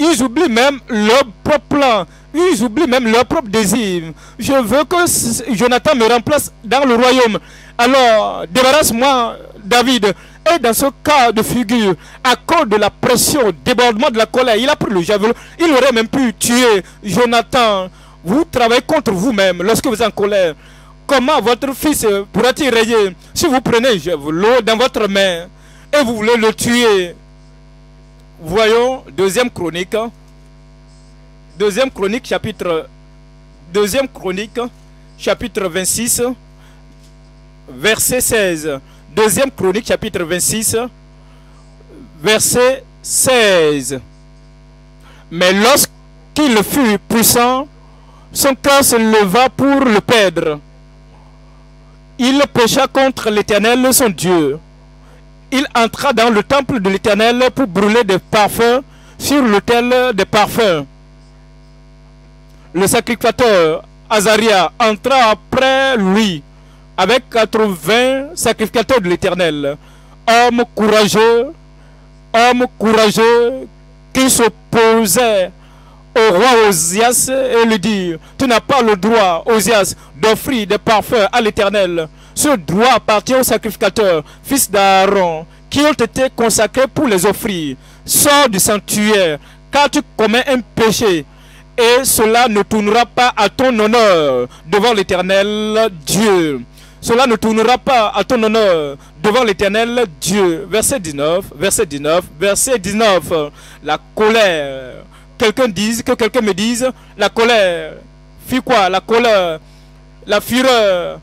Ils oublient même leur propre plan. ils oublient même leur propre désir. Je veux que Jonathan me remplace dans le royaume. Alors, débarrasse-moi, David. Et dans ce cas de figure, à cause de la pression, débordement de la colère, il a pris le javelot. Il aurait même pu tuer Jonathan. Vous travaillez contre vous-même lorsque vous êtes en colère. Comment votre fils pourra-t-il rayer si vous prenez un javelot dans votre main et vous voulez le tuer? Voyons, deuxième chronique. Deuxième chronique, chapitre. Deuxième chronique, chapitre 26, verset 16. Deuxième chronique, chapitre 26, verset 16. Mais lorsqu'il fut puissant, son cœur se leva pour le perdre. Il pécha contre l'Éternel, son Dieu. Il entra dans le temple de l'Éternel pour brûler des parfums sur l'autel des parfums. Le sacrificateur Azaria entra après lui avec 80 sacrificateurs de l'Éternel, hommes courageux, hommes courageux qui s'opposaient au roi Osias et lui dire, tu n'as pas le droit, Osias, d'offrir des parfums à l'Éternel. Ce droit appartient aux sacrificateurs, fils d'Aaron, qui ont été consacrés pour les offrir. Sors du sanctuaire, car tu commets un péché, et cela ne tournera pas à ton honneur devant l'Éternel Dieu. Cela ne tournera pas à ton honneur devant l'éternel Dieu. Verset 19, verset 19, verset 19. La colère. Quelqu'un dise, que quelqu'un me dise, la colère. Fit quoi? La colère. La fureur.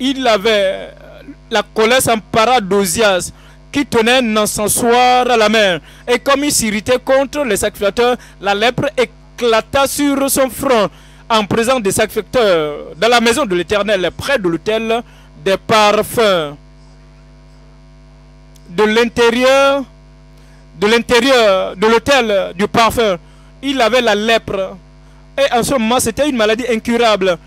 Il avait, la colère s'empara d'Osias qui tenait un encensoir à la main. Et comme il s'irritait contre les sacrificateurs, la lèpre éclata sur son front en présence des sacrificateurs dans la maison de l'Éternel, près de l'autel des parfums. De l'intérieur, de l'intérieur de l'autel du parfum, il avait la lèpre. Et en ce moment, c'était une maladie incurable.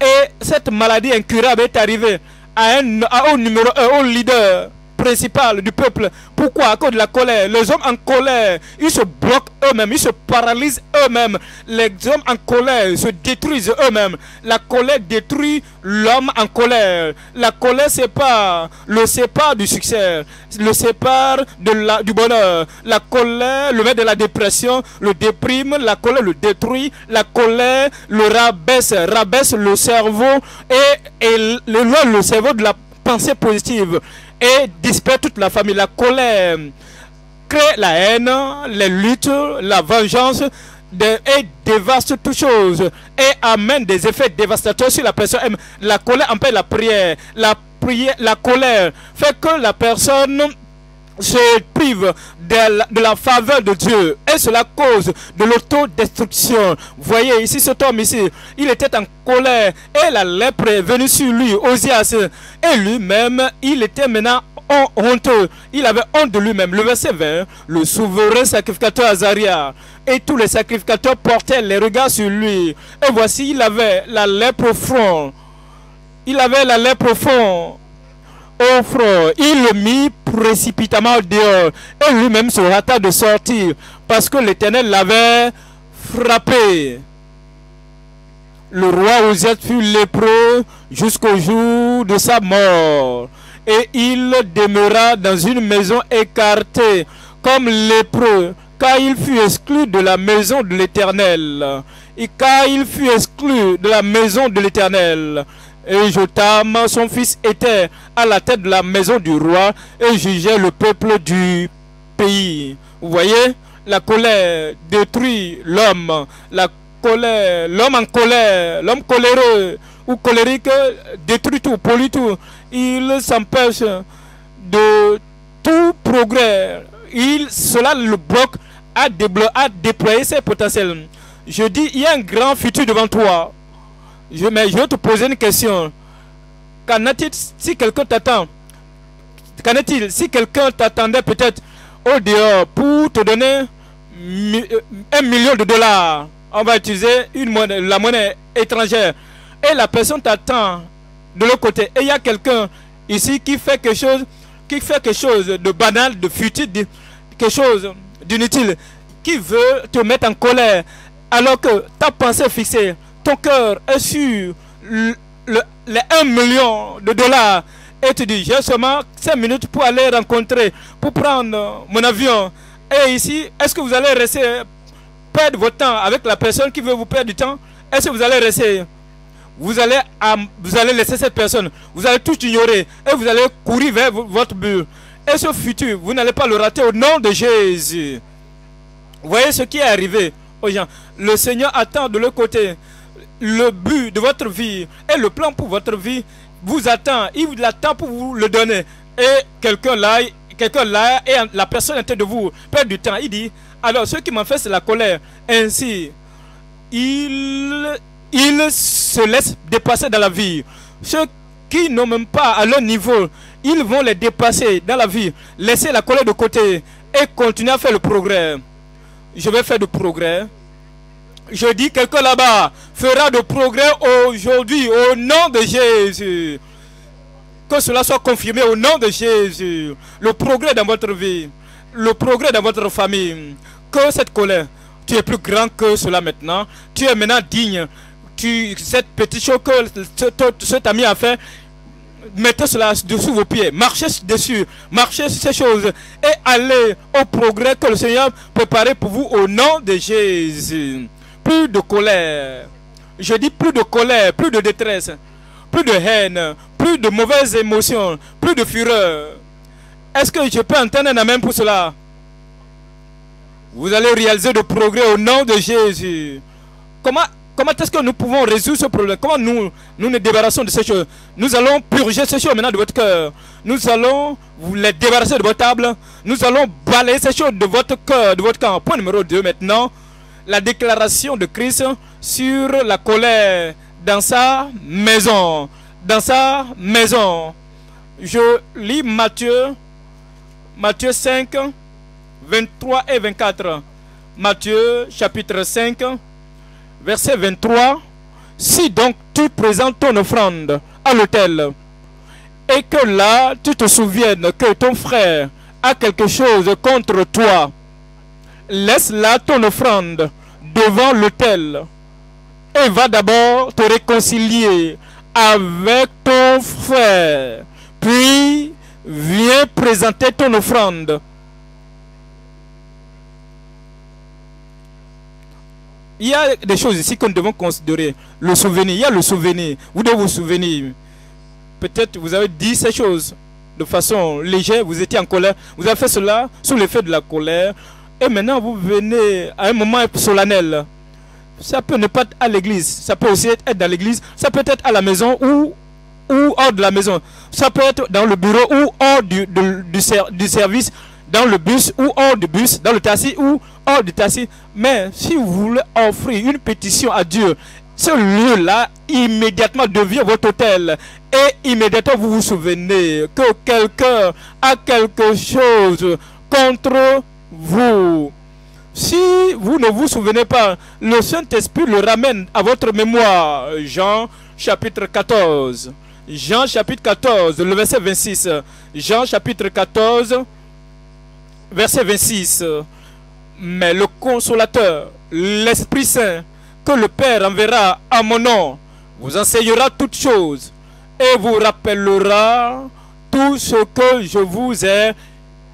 Et cette maladie incurable est arrivée à un, à numéro un, au leader principal du peuple. Pourquoi? À cause de la colère. Les hommes en colère, ils se bloquent eux-mêmes, ils se paralysent eux-mêmes. Les hommes en colère se détruisent eux-mêmes. La colère détruit l'homme en colère. La colère sépare, le sépare du succès, le sépare de la, du bonheur. La colère le met de la dépression, le déprime, la colère le détruit, la colère le rabaisse, rabaisse le cerveau et, et le cerveau de la pensée positive et disperse toute la famille. La colère crée la haine, les luttes, la vengeance et dévaste toutes choses et amène des effets dévastateurs sur la personne. La colère empêche la prière. La, prière, la colère fait que la personne se prive de la, faveur de Dieu. Et cela cause de l'autodestruction? Voyez ici cet homme ici, il était en colère et la lèpre est venue sur lui, Osias. Et lui-même, il était maintenant honteux. Il avait honte de lui-même. Le verset 20, le souverain sacrificateur Azaria et tous les sacrificateurs portaient les regards sur lui. Et voici, il avait la lèpre au front. Il avait la lèpre au front Il le mit précipitamment dehors. Et lui-même se hâta de sortir parce que l'Éternel l'avait frappé. Le roi Osias fut lépreux jusqu'au jour de sa mort. Et il demeura dans une maison écartée comme lépreux, car il fut exclu de la maison de l'Éternel. Et car il fut exclu de la maison de l'Éternel. Et Jotam, son fils, était à la tête de la maison du roi et jugeait le peuple du pays. Vous voyez, la colère détruit l'homme. La colère, l'homme en colère, l'homme coléreux ou colérique détruit tout, pollue tout. Il s'empêche de tout progrès. Il, cela le bloque à, à déployer ses potentiels. Je dis, il y a un grand futur devant toi. Je, mais je vais te poser une question. Qu'en est-il si quelqu'un t'attend? Qu'en est-il si quelqu'un t'attendait peut-être au dehors pour te donner euh, un million de dollars? On va utiliser une la monnaie étrangère. Et la personne t'attend de l'autre côté. Et il y a quelqu'un ici qui fait quelque chose, qui fait quelque chose de banal, de futile, quelque chose d'inutile, qui veut te mettre en colère alors que ta pensée est fixée, ton cœur est sur les 1 million de dollars, et tu dis, j'ai seulement 5 minutes pour aller rencontrer, pour prendre mon avion. Et ici, est-ce que vous allez rester, perdre votre temps avec la personne qui veut vous perdre du temps? Est-ce que vous allez rester? Vous allez, vous allez laisser cette personne, vous allez tout ignorer et vous allez courir vers votre but. Et ce futur, vous n'allez pas le rater au nom de Jésus. Voyez ce qui est arrivé aux gens. Le Seigneur attend de l'autre côté le but de votre vie et le plan pour votre vie vous attend. Il vous attend pour vous le donner. Et quelqu'un là, quelqu'un là, et la personne était de vous perd du temps. Il dit, alors ce qui m'en fait, c'est la colère. Ainsi, il, il se laisse dépasser dans la vie. Ceux qui n'ont même pas à leur niveau, ils vont les dépasser dans la vie. Laisser la colère de côté et continuer à faire le progrès. Je vais faire du progrès je dis quelqu'un là-bas fera de progrès aujourd'hui au nom de Jésus. Que cela soit confirmé au nom de Jésus. Le progrès dans votre vie. Le progrès dans votre famille. Que cette colère, tu es plus grand que cela maintenant. Tu es maintenant digne. Cette petite chose que cet ami a fait, mettez cela dessous vos pieds. Marchez dessus. Marchez sur ces choses. Et allez au progrès que le Seigneur préparé pour vous au nom de Jésus plus de colère. Je dis plus de colère, plus de détresse, plus de haine, plus de mauvaises émotions, plus de fureur. Est-ce que je peux entendre un amen pour cela? Vous allez réaliser de progrès au nom de Jésus. Comment, comment est-ce que nous pouvons résoudre ce problème? Comment nous, nous nous débarrassons de ces choses? Nous allons purger ces choses maintenant de votre cœur. Nous allons vous les débarrasser de votre table. Nous allons balayer ces choses de votre cœur, de votre camp. Point numéro 2 maintenant la déclaration de Christ sur la colère dans sa maison. Dans sa maison. Je lis Matthieu, Matthieu 5, 23 et 24. Matthieu chapitre 5, verset 23. Si donc tu présentes ton offrande à l'autel et que là tu te souviennes que ton frère a quelque chose contre toi, laisse là ton offrande devant l'autel et va d'abord te réconcilier avec ton frère. Puis viens présenter ton offrande. Il y a des choses ici que nous devons considérer. Le souvenir, il y a le souvenir. Vous devez vous souvenir. Peut-être vous avez dit ces choses de façon légère, vous étiez en colère. Vous avez fait cela sous l'effet de la colère. Et maintenant, vous venez à un moment solennel. Ça peut ne pas être à l'église. Ça peut aussi être dans l'église. Ça peut être à la maison ou, ou hors de la maison. Ça peut être dans le bureau ou hors du, du, service, dans le bus ou hors du bus, dans le taxi ou hors du taxi. Mais si vous voulez offrir une pétition à Dieu, ce lieu-là immédiatement devient votre hôtel. Et immédiatement vous vous souvenez que quelqu'un a quelque chose contre vous. Si vous ne vous souvenez pas, le Saint-Esprit le ramène à votre mémoire. Jean chapitre 14. Jean chapitre 14, le verset 26. Jean chapitre 14, verset 26. Mais le consolateur, l'Esprit Saint, que le Père enverra à mon nom, vous enseignera toutes choses et vous rappellera tout ce que je vous ai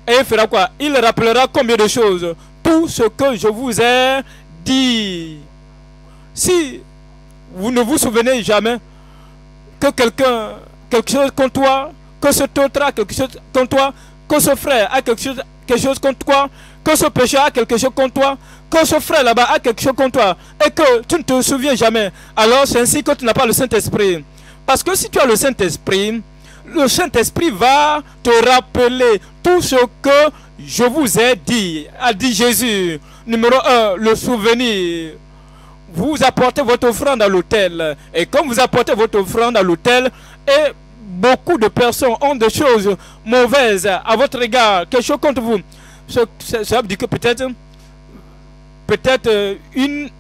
et il fera quoi? Il rappellera combien de choses? Tout ce que je vous ai dit. Si vous ne vous souvenez jamais que quelqu'un, quelque chose contre toi, que cet autre a quelque chose contre toi, que ce frère a quelque chose, quelque chose contre toi, que ce pécheur a quelque chose contre toi, que ce frère là-bas a quelque chose contre toi, et que tu ne te souviens jamais, alors c'est ainsi que tu n'as pas le Saint-Esprit. Parce que si tu as le Saint-Esprit, le Saint-Esprit va te rappeler tout ce que je vous ai dit, a dit Jésus. Numéro 1, le souvenir. Vous apportez votre offrande à l'hôtel. Et comme vous apportez votre offrande à l'hôtel, et beaucoup de personnes ont des choses mauvaises à votre égard, quelque chose contre vous. Ça veut dire que peut-être, peut-être euh, une,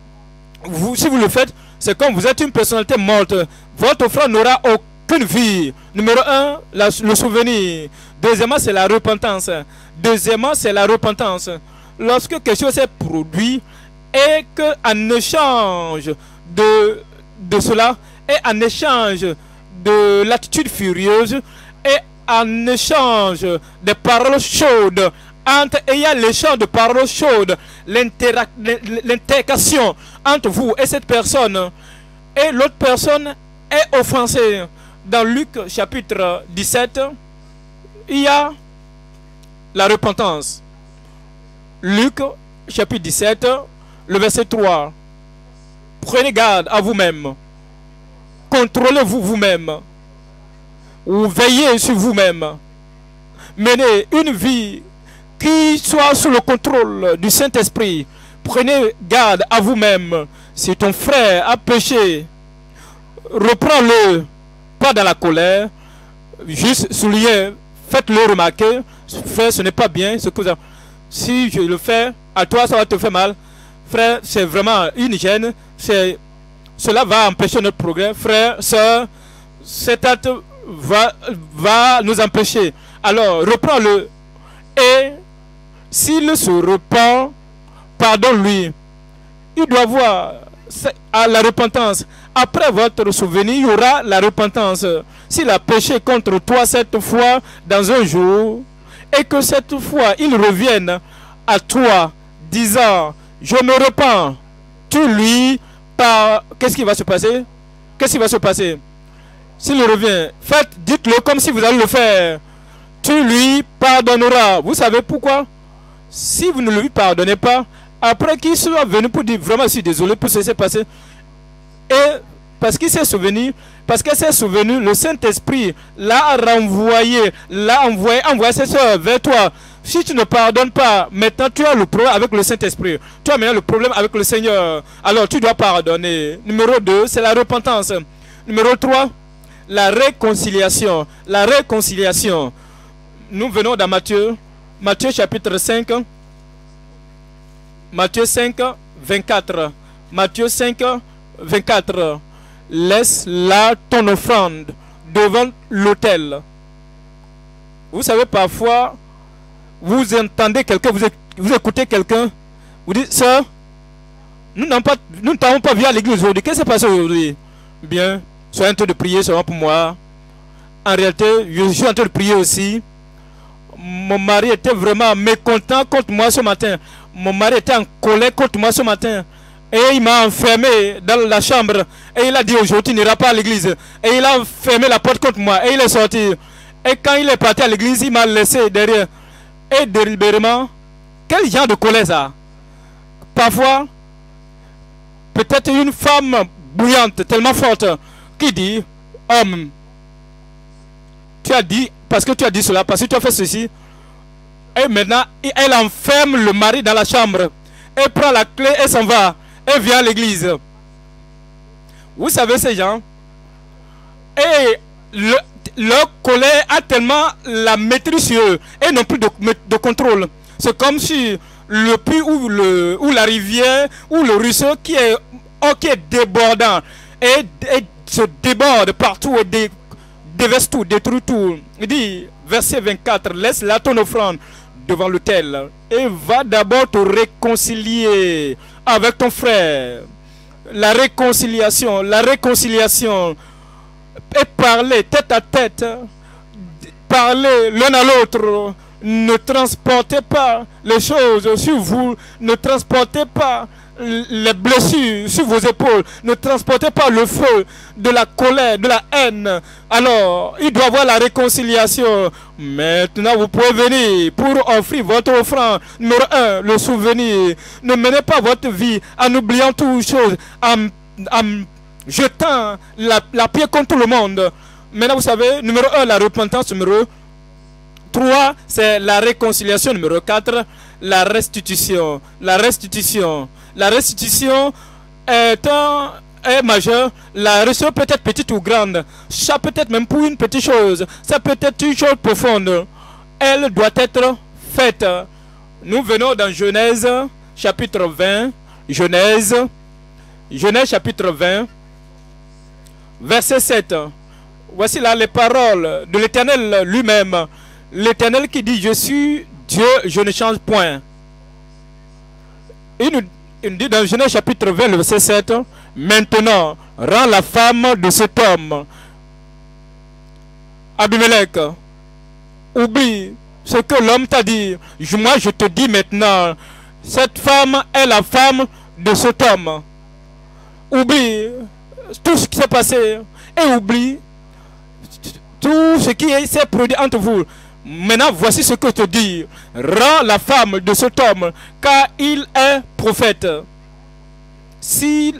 si vous le faites, c'est comme vous êtes une personnalité morte. Votre offrande n'aura aucun qu'une vie. Numéro un, le souvenir. Deuxièmement, c'est la repentance. Deuxièmement, c'est la repentance. Lorsque quelque chose est produit et qu'en échange de, de cela, et en échange de l'attitude furieuse, et en échange des paroles chaudes, entre, et il y a l'échange de paroles chaudes, l'interaction entre vous et cette personne, et l'autre personne est offensée. Dans Luc chapitre 17, il y a la repentance. Luc chapitre 17, le verset 3. Prenez garde à vous-même. Contrôlez-vous vous-même. Ou veillez sur vous-même. Menez une vie qui soit sous le contrôle du Saint-Esprit. Prenez garde à vous-même. Si ton frère a péché, reprends-le, pas dans la colère, juste souligner, faites-le remarquer, frère, ce n'est pas bien, ce que vous Si je le fais, à toi, ça va te faire mal. Frère, c'est vraiment une hygiène. Cela va empêcher notre progrès. Frère, soeur, cet acte va, va nous empêcher. Alors, reprends-le. Et s'il se repent, pardonne-lui. Il doit voir à la repentance. Après votre souvenir, il y aura la repentance. S'il a péché contre toi cette fois dans un jour, et que cette fois il revienne à toi, disant, je me repens, tu lui, par... Qu'est-ce qui va se passer? Qu'est-ce qui va se passer? S'il revient, faites, dites-le comme si vous allez le faire. Tu lui pardonneras. Vous savez pourquoi? Si vous ne lui pardonnez pas, après qu'il soit venu pour dire vraiment je suis désolé pour ce qui s'est passé, et parce qu'il s'est souvenu, parce qu'il s'est souvenu, le Saint-Esprit l'a renvoyé, l'a envoyé, envoyé ses soeurs vers toi. Si tu ne pardonnes pas, maintenant tu as le problème avec le Saint-Esprit. Tu as maintenant le problème avec le Seigneur. Alors tu dois pardonner. Numéro 2, c'est la repentance. Numéro 3, la réconciliation. La réconciliation. Nous venons dans Matthieu, Matthieu chapitre 5. Matthieu 5, 24. Matthieu 5, 24. Laisse là ton offrande devant l'autel. Vous savez, parfois, vous entendez quelqu'un, vous, écoutez quelqu'un, vous dites, ça, nous n'avons pas, nous t'avons pas vu à l'église aujourd'hui. Qu'est-ce qui s'est passé aujourd'hui? Bien, soyez en train de prier seulement pour moi. En réalité, je suis en train de prier aussi. Mon mari était vraiment mécontent contre moi ce matin. Mon mari était en colère contre moi ce matin. Et il m'a enfermé dans la chambre. Et il a dit aujourd'hui, tu n'iras pas à l'église. Et il a fermé la porte contre moi. Et il est sorti. Et quand il est parti à l'église, il m'a laissé derrière. Et délibérément, quel genre de colère ça? Parfois, peut-être une femme bouillante, tellement forte, qui dit, homme, tu as dit, parce que tu as dit cela, parce que tu as fait ceci, et maintenant, elle enferme le mari dans la chambre. Elle prend la clé et s'en va. Elle vient à l'église. Vous savez ces gens? Et le, leur colère a tellement la maîtrise sur eux et non plus de, contrôle. C'est comme si le puits ou, le, ou la rivière ou le ruisseau qui est, débordant et, se déborde partout et déverse tout, détruit tout. Il dit, verset 24, laisse la ton offrande devant l'autel et va d'abord te réconcilier avec ton frère. La réconciliation, la réconciliation et parler tête à tête, parler l'un à l'autre. Ne transportez pas les choses sur vous, ne transportez pas les blessures sur vos épaules. Ne transportez pas le feu de la colère, de la haine. Alors, il doit y avoir la réconciliation. Maintenant, vous pouvez venir pour offrir votre offrande. Numéro un, le souvenir. Ne menez pas votre vie en oubliant toutes choses, en, jetant la, pierre contre le monde. Maintenant, vous savez, numéro un, la repentance. Numéro 3, c'est la réconciliation. Numéro 4, la restitution. La restitution. La restitution est, un, est majeure. La restitution peut être petite ou grande. Ça peut être même pour une petite chose. Ça peut être une chose profonde. Elle doit être faite. Nous venons dans Genèse chapitre 20. Genèse. Genèse chapitre 20. Verset 7. Voici là les paroles de l'Éternel lui-même. L'Éternel qui dit, je suis Dieu, je ne change point. Il dit dans Genèse chapitre 20, le verset 7, Maintenant, rends la femme de cet homme, Abimelech, oublie ce que l'homme t'a dit. Moi, je te dis maintenant, cette femme est la femme de cet homme. Oublie tout ce qui s'est passé et oublie tout ce qui s'est produit entre vous. Maintenant, voici ce que te dis. Rends la femme de cet homme, car il est prophète. Si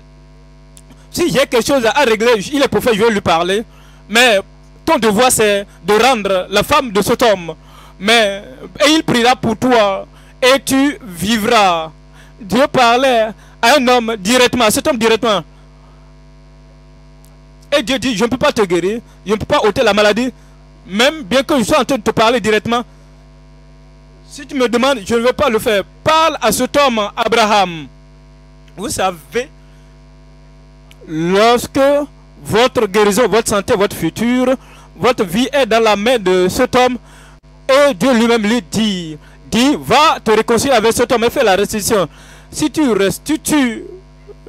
s'il y a quelque chose à régler, il est prophète, je vais lui parler. Mais ton devoir, c'est de rendre la femme de cet homme. Mais, et il priera pour toi, et tu vivras. Dieu parlait à un homme directement, à cet homme directement. Et Dieu dit, je ne peux pas te guérir, je ne peux pas ôter la maladie, même bien que je sois en train de te parler directement. Si tu me demandes, je ne vais pas le faire. Parle à cet homme, Abraham. Vous savez, lorsque votre guérison, votre santé, votre futur, votre vie est dans la main de cet homme, et Dieu lui-même lui dit, dit, va te réconcilier avec cet homme et fais la restitution. Si tu restes, tu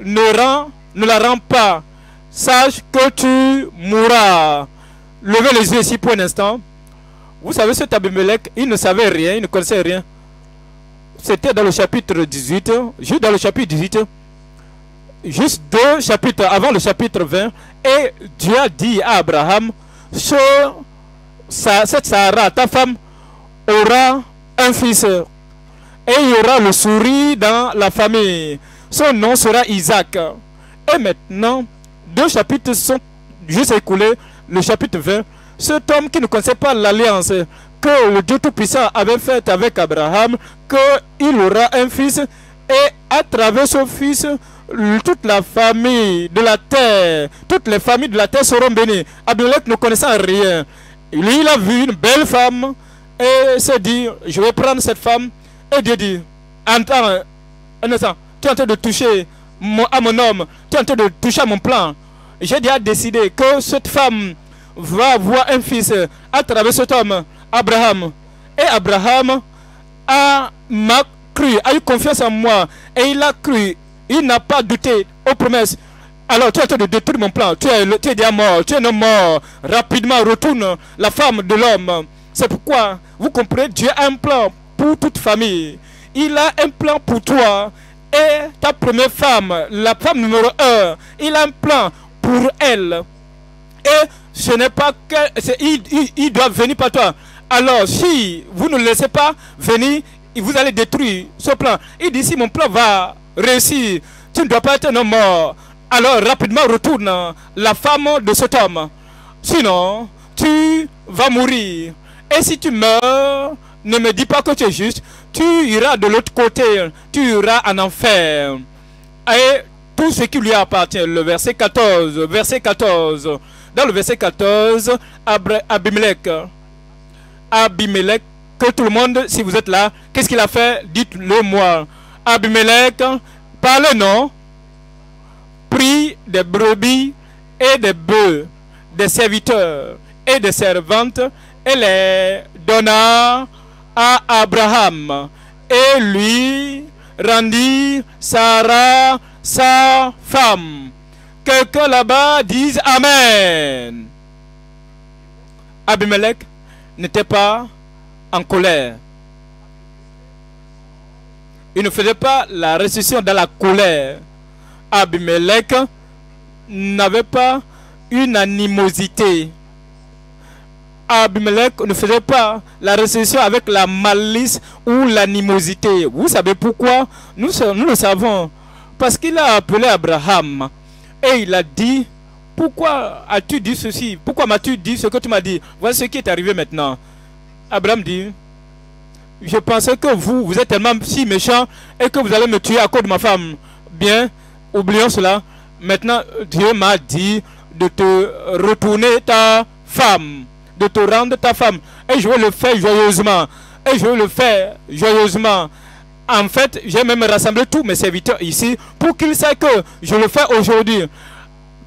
ne, ne la rends pas, sache que tu mourras. Levez les yeux ici pour un instant. Vous savez, cet Abimelech, il ne savait rien, il ne connaissait rien. C'était dans le chapitre 18, juste dans le chapitre 18, juste deux chapitres avant le chapitre 20, et Dieu a dit à Abraham, ce, cette Sarah, ta femme, aura un fils, et il y aura le sourire dans la famille. Son nom sera Isaac. Et maintenant, deux chapitres sont juste écoulés, le chapitre 20, cet homme qui ne connaissait pas l'alliance que le Dieu Tout-Puissant avait faite avec Abraham, qu'il aura un fils, et à travers ce fils, toute la famille de la terre, toutes les familles de la terre seront bénies. Abimelech ne connaissant rien, lui, il a vu une belle femme et s'est dit, je vais prendre cette femme. Et Dieu dit, entends, instant, tu es en train de toucher à mon homme, tu es en train de toucher à mon plan. J'ai déjà décidé que cette femme va avoir un fils à travers cet homme, Abraham. Et Abraham a cru, a eu confiance en moi. Et il a cru, il n'a pas douté aux promesses. Alors tu es en train de détruire mon plan. Tu es, tu es déjà mort, tu es non mort. Rapidement, retourne la femme de l'homme. C'est pourquoi, vous comprenez, Dieu a un plan pour toute famille. Il a un plan pour toi et ta première femme, la femme numéro un. Il a un plan pour elle. Et ce n'est pas que... Il, il, doit venir par toi. Alors, si vous ne le laissez pas venir, vous allez détruire ce plan. Il dit, si mon plan va réussir, tu ne dois pas être un homme mort. Alors, rapidement, retourne la femme de cet homme. Sinon, tu vas mourir. Et si tu meurs, ne me dis pas que tu es juste. Tu iras de l'autre côté. Tu iras en enfer. Et tout ce qui lui appartient. Le verset 14. Verset 14. Dans le verset 14, Abimelech. Abimelech, que tout le monde, si vous êtes là, qu'est-ce qu'il a fait? Dites-le moi. Abimelech, parle non, prit des brebis et des bœufs, des serviteurs et des servantes, et les donna à Abraham. Et lui rendit Sarah sa femme. Quelqu'un là-bas dise Amen. Abimelech n'était pas en colère. Il ne faisait pas la récession dans la colère. Abimelech n'avait pas une animosité. Abimelech ne faisait pas la récession avec la malice ou l'animosité. Vous savez pourquoi? Nous, nous le savons. Parce qu'il a appelé Abraham et il a dit, pourquoi as-tu dit ceci? Pourquoi m'as-tu dit ce que tu m'as dit? Voilà ce qui est arrivé maintenant. Abraham dit, je pensais que vous, vous êtes tellement si méchant et que vous allez me tuer à cause de ma femme. Bien, oublions cela. Maintenant, Dieu m'a dit de te retourner ta femme, de te rendre ta femme. Et je vais le faire joyeusement. Et je vais le faire joyeusement. En fait, j'ai même rassemblé tous mes serviteurs ici pour qu'ils sachent que je le fais aujourd'hui.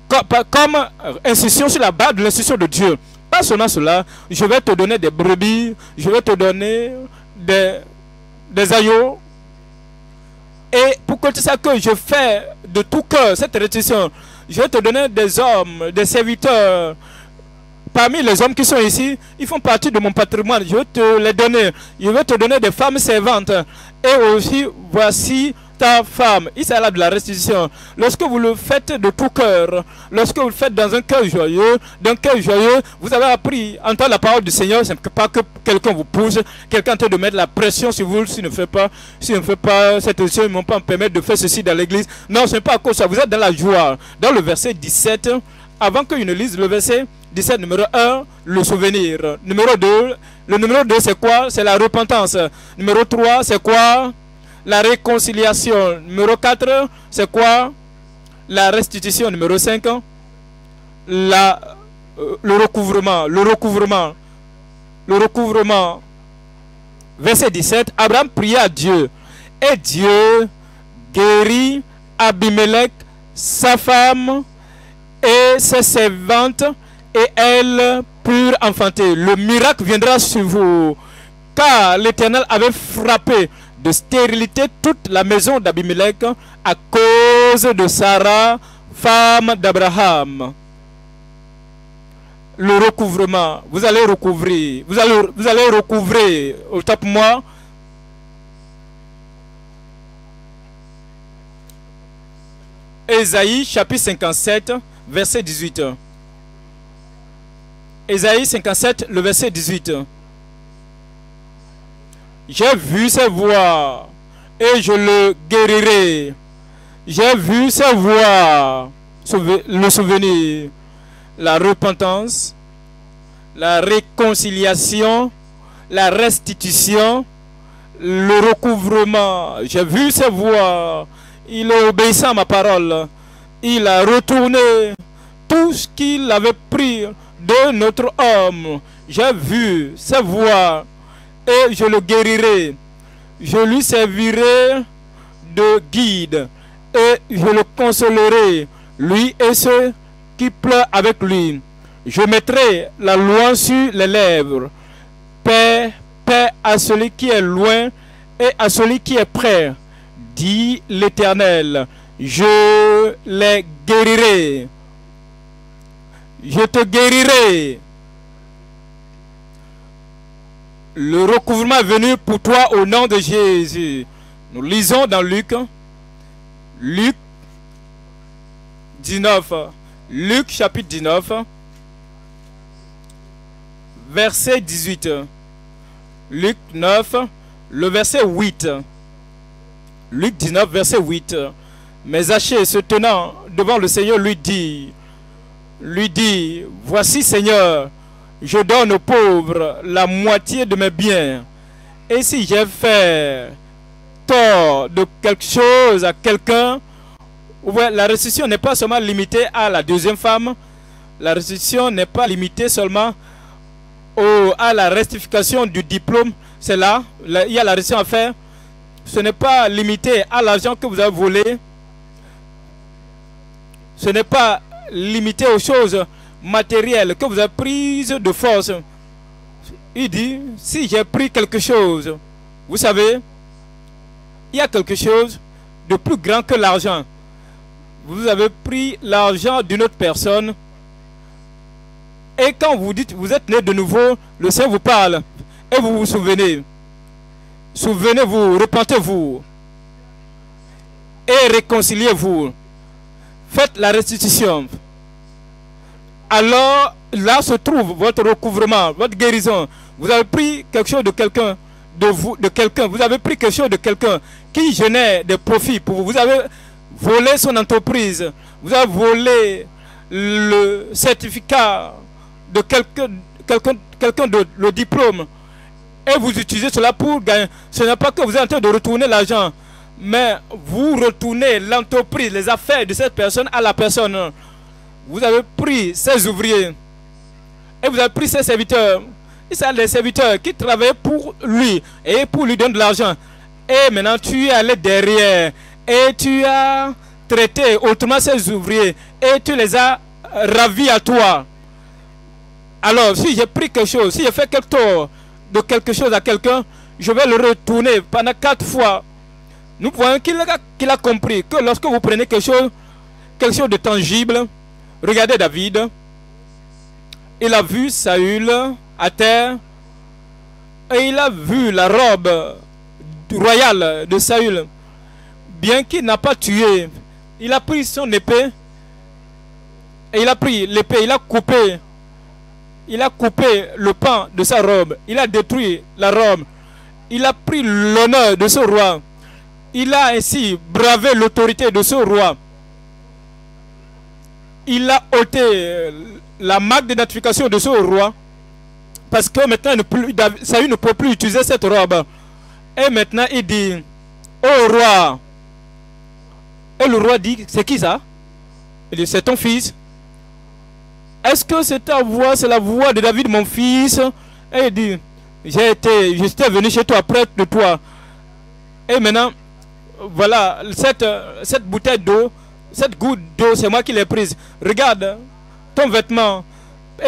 Comme, institution sur la base de l'institution de Dieu. Pas seulement cela, je vais te donner des brebis, je vais te donner des, des aïeux. Et pour que tu saches que je fais de tout cœur cette restitution, je vais te donner des hommes, des serviteurs. Parmi les hommes qui sont ici, ils font partie de mon patrimoine. Je vais te les donner. Je vais te donner des femmes servantes. Et aussi, voici ta femme. Il s'agit là de la restitution. Lorsque vous le faites de tout cœur, lorsque vous le faites dans un cœur joyeux, d'un cœur joyeux, vous avez appris entendre la parole du Seigneur. Ce n'est pas que quelqu'un vous pousse, quelqu'un train de mettre la pression sur vous s'il ne fait pas, s'il ne fait pas cette restitution, ils ne vont pas me permettre de faire ceci dans l'église. Non, ce n'est pas à cause de ça. Vous êtes dans la joie. Dans le verset 17, avant que je ne lise le verset 17, numéro 1, le souvenir. Numéro 2, le numéro 2, c'est quoi? C'est la repentance. Numéro 3, c'est quoi? La réconciliation. Numéro 4, c'est quoi? La restitution. Numéro 5, la, euh, le recouvrement. Le recouvrement. Le recouvrement. Verset 17, Abraham pria Dieu. Et Dieu guérit Abimelech, sa femme et ses servantes, et elles purent enfanter. Le miracle viendra sur vous, car l'Éternel avait frappé de stérilité toute la maison d'Abimelech à cause de Sarah, femme d'Abraham. Le recouvrement, vous allez recouvrir, vous allez, vous allez recouvrir, au top moi, Ésaïe chapitre 57, verset 18. Ésaïe 57, le verset 18. J'ai vu ses voix et je le guérirai. J'ai vu ses voix, le souvenir, la repentance, la réconciliation, la restitution, le recouvrement. J'ai vu ses voix. Il a obéi à ma parole. Il a retourné tout ce qu'il avait pris de notre homme. J'ai vu ses voix et je le guérirai. Je lui servirai de guide et je le consolerai, lui et ceux qui pleurent avec lui. Je mettrai la loi sur les lèvres. Paix, paix à celui qui est loin et à celui qui est près, dit l'Éternel. Je les guérirai. Je te guérirai Le recouvrement est venu pour toi au nom de Jésus. Nous lisons dans Luc. Luc 19. Luc chapitre 19. Verset 18. Luc 9. Le verset 8. Luc 19, verset 8. Mais Zachée, se tenant devant le Seigneur, lui dit, lui dit, voici Seigneur, je donne aux pauvres la moitié de mes biens. Et si j'ai fait tort de quelque chose à quelqu'un, la restitution n'est pas seulement limitée à la deuxième femme, la restitution n'est pas limitée seulement à la rectification du diplôme, c'est là, il y a la restitution à faire. Ce n'est pas limité à l'argent que vous avez volé. Ce n'est pas limité aux choses matériel que vous avez prise de force. Il dit, si j'ai pris quelque chose, vous savez, il y a quelque chose de plus grand que l'argent. Vous avez pris l'argent d'une autre personne. Et quand vous dites, vous êtes né de nouveau, le Seigneur vous parle. Et vous vous souvenez. Souvenez-vous, repentez-vous. Et réconciliez-vous. Faites la restitution alors là se trouve votre recouvrement, votre guérison. Vous avez pris quelque chose de quelqu'un, de vous, quelqu'un. Vous avez pris quelque chose de quelqu'un qui génère des profits pour vous. Vous avez volé son entreprise. Vous avez volé le certificat de quelqu'un, quelqu'un, quelqu'un de le diplôme. Et vous utilisez cela pour gagner. Ce n'est pas que vous êtes en train de retourner l'argent, mais vous retournez l'entreprise, les affaires de cette personne à la personne vous avez pris ses ouvriers et vous avez pris ses serviteurs. Ils sont des serviteurs qui travaillaient pour lui et pour lui donner de l'argent. Et maintenant tu es allé derrière et tu as traité autrement ses ouvriers et tu les as ravis à toi. Alors, si j'ai pris quelque chose, si j'ai fait quelque tort de quelque chose à quelqu'un, je vais le retourner pendant quatre fois. Nous voyons qu'il a, compris que lorsque vous prenez quelque chose, quelque chose de tangible, regardez David, il a vu Saül à terre et il a vu la robe royale de Saül. Bien qu'il n'a pas tué, il a pris son épée et il a pris l'épée, il a coupé, il a coupé le pan de sa robe, il a détruit la robe, il a pris l'honneur de ce roi, il a ainsi bravé l'autorité de ce roi. Il a ôté la marque d'identification de ce roi parce que maintenant Saül ne peut plus utiliser cette robe. Et maintenant il dit, oh roi, et le roi dit, c'est qui ça? Il dit, c'est ton fils. Est-ce que c'est ta voix, c'est la voix de David, mon fils? Et il dit, j'ai été, j'étais venu chez toi, près de toi. Et maintenant, voilà, cette, cette bouteille d'eau, cette goutte d'eau, c'est moi qui l'ai prise. Regarde, ton vêtement.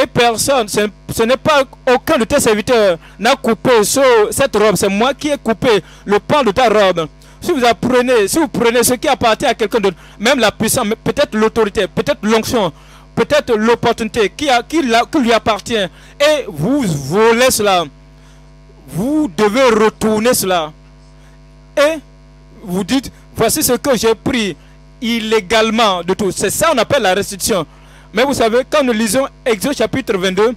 Et personne, ce, n'est pas aucun de tes serviteurs n'a coupé cette robe. C'est moi qui ai coupé le pan de ta robe. Si vous apprenez, si vous prenez ce qui appartient à quelqu'un d'autre, même la puissance, peut-être l'autorité, peut-être l'onction, peut-être l'opportunité qui, qui, qui, lui appartient, et vous volez cela, vous devez retourner cela. Et vous dites, voici ce que j'ai pris illégalement de tout. C'est ça qu'on appelle la restitution. Mais vous savez, quand nous lisons Exode chapitre 22,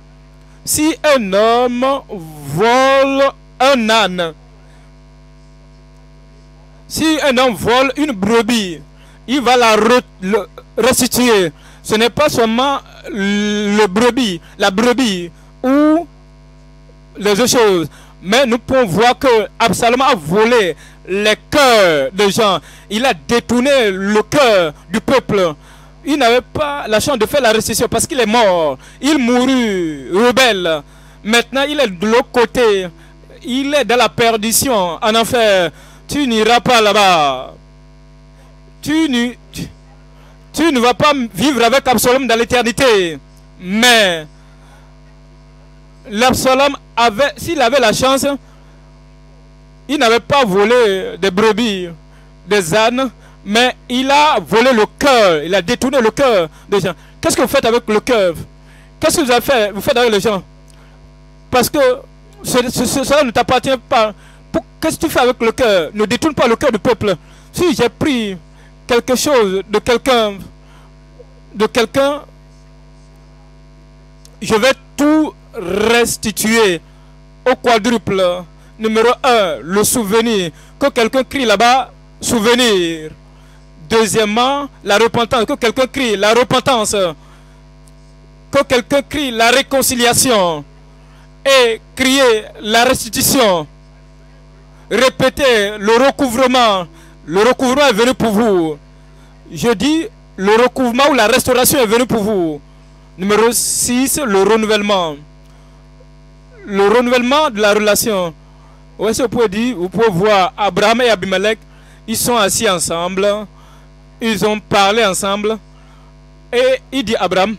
si un homme vole un âne, si un homme vole une brebis, il va la restituer. Ce n'est pas seulement le brebis, la brebis ou les autres choses. Mais nous pouvons voir que Absalom a volé les cœurs des gens. Il a détourné le cœur du peuple. Il n'avait pas la chance de faire la restitution parce qu'il est mort. Il mourut rebelle. Maintenant, il est de l'autre côté. Il est dans la perdition, en enfer tu n'iras pas là-bas. Tu, tu, ne vas pas vivre avec Absalom dans l'éternité. Mais l'Absalom avait, s'il avait la chance, il n'avait pas volé des brebis, des ânes, mais il a volé le cœur, il a détourné le cœur des gens. Qu'est-ce que vous faites avec le cœur? Qu'est-ce que vous avez fait? Vous faites avec les gens? Parce que cela ne t'appartient pas. Qu'est-ce que tu fais avec le cœur? Ne détourne pas le cœur du peuple. Si j'ai pris quelque chose de quelqu'un, de quelqu'un, je vais tout restituer au quadruple. Numéro 1, le souvenir. Que quelqu'un crie là-bas, souvenir. Deuxièmement, la repentance. Que quelqu'un crie la repentance. Que quelqu'un crie la réconciliation. Et crier la restitution. Répétez le recouvrement. Le recouvrement est venu pour vous. Je dis le recouvrement ou la restauration est venu pour vous. Numéro 6, le renouvellement. Le renouvellement de la relation. Que vous pouvez dire Vous pouvez voir Abraham et Abimelech. Ils sont assis ensemble. Ils ont parlé ensemble. Et il dit Abraham,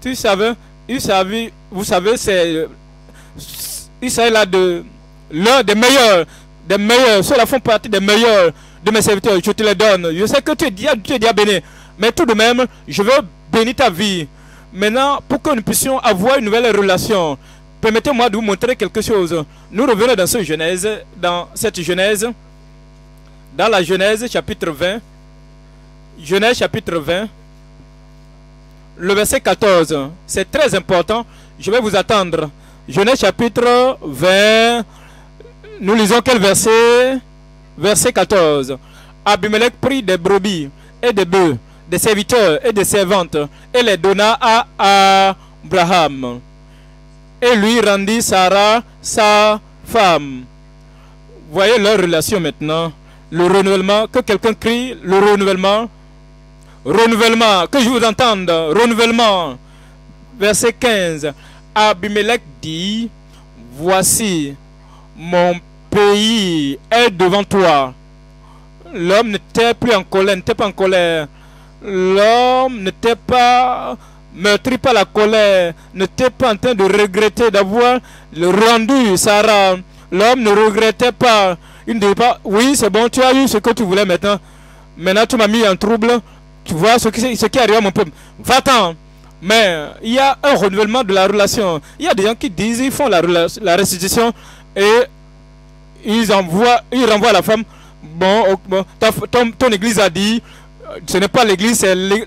tu savais, il savait, vous savez, c'est. S'agit là de l'un des meilleurs des meilleurs, ceux-là font partie des meilleurs de mes serviteurs, je te les donne. Je sais que tu es déjà, tu es déjà béni, mais tout de même, je veux bénir ta vie. Maintenant, pour que nous puissions avoir une nouvelle relation, permettez-moi de vous montrer quelque chose. Nous revenons dans cette Genèse, dans cette Genèse, dans la Genèse chapitre 20. Genèse chapitre 20, le verset 14. C'est très important. Je vais vous attendre. Genèse chapitre 20, nous lisons quel verset? Verset 14. Abimelech prit des brebis et des bœufs, des serviteurs et des servantes, et les donna à Abraham. Et lui rendit Sarah, sa femme. Voyez leur relation maintenant. Le renouvellement, que quelqu'un crie, le renouvellement. Renouvellement, que je vous entende, renouvellement. Verset 15. Abimelech dit, voici, mon pays est devant toi. L'homme n'était plus en colère, n'était pas en colère. L'homme n'était pas meurtri par la colère, n'était pas en train de regretter d'avoir rendu Sarah. L'homme ne regrettait pas. Il ne dit pas, oui, c'est bon, tu as eu ce que tu voulais maintenant. Maintenant, tu m'as mis en trouble. Tu vois ce qui, ce qui arrive à mon peuple. Va-t'en. Mais il y a un renouvellement de la relation. Il y a des gens qui disent, ils font la, la restitution et ils envoient, ils renvoient la femme. Bon, bon ton, église a dit, ce n'est pas l'église,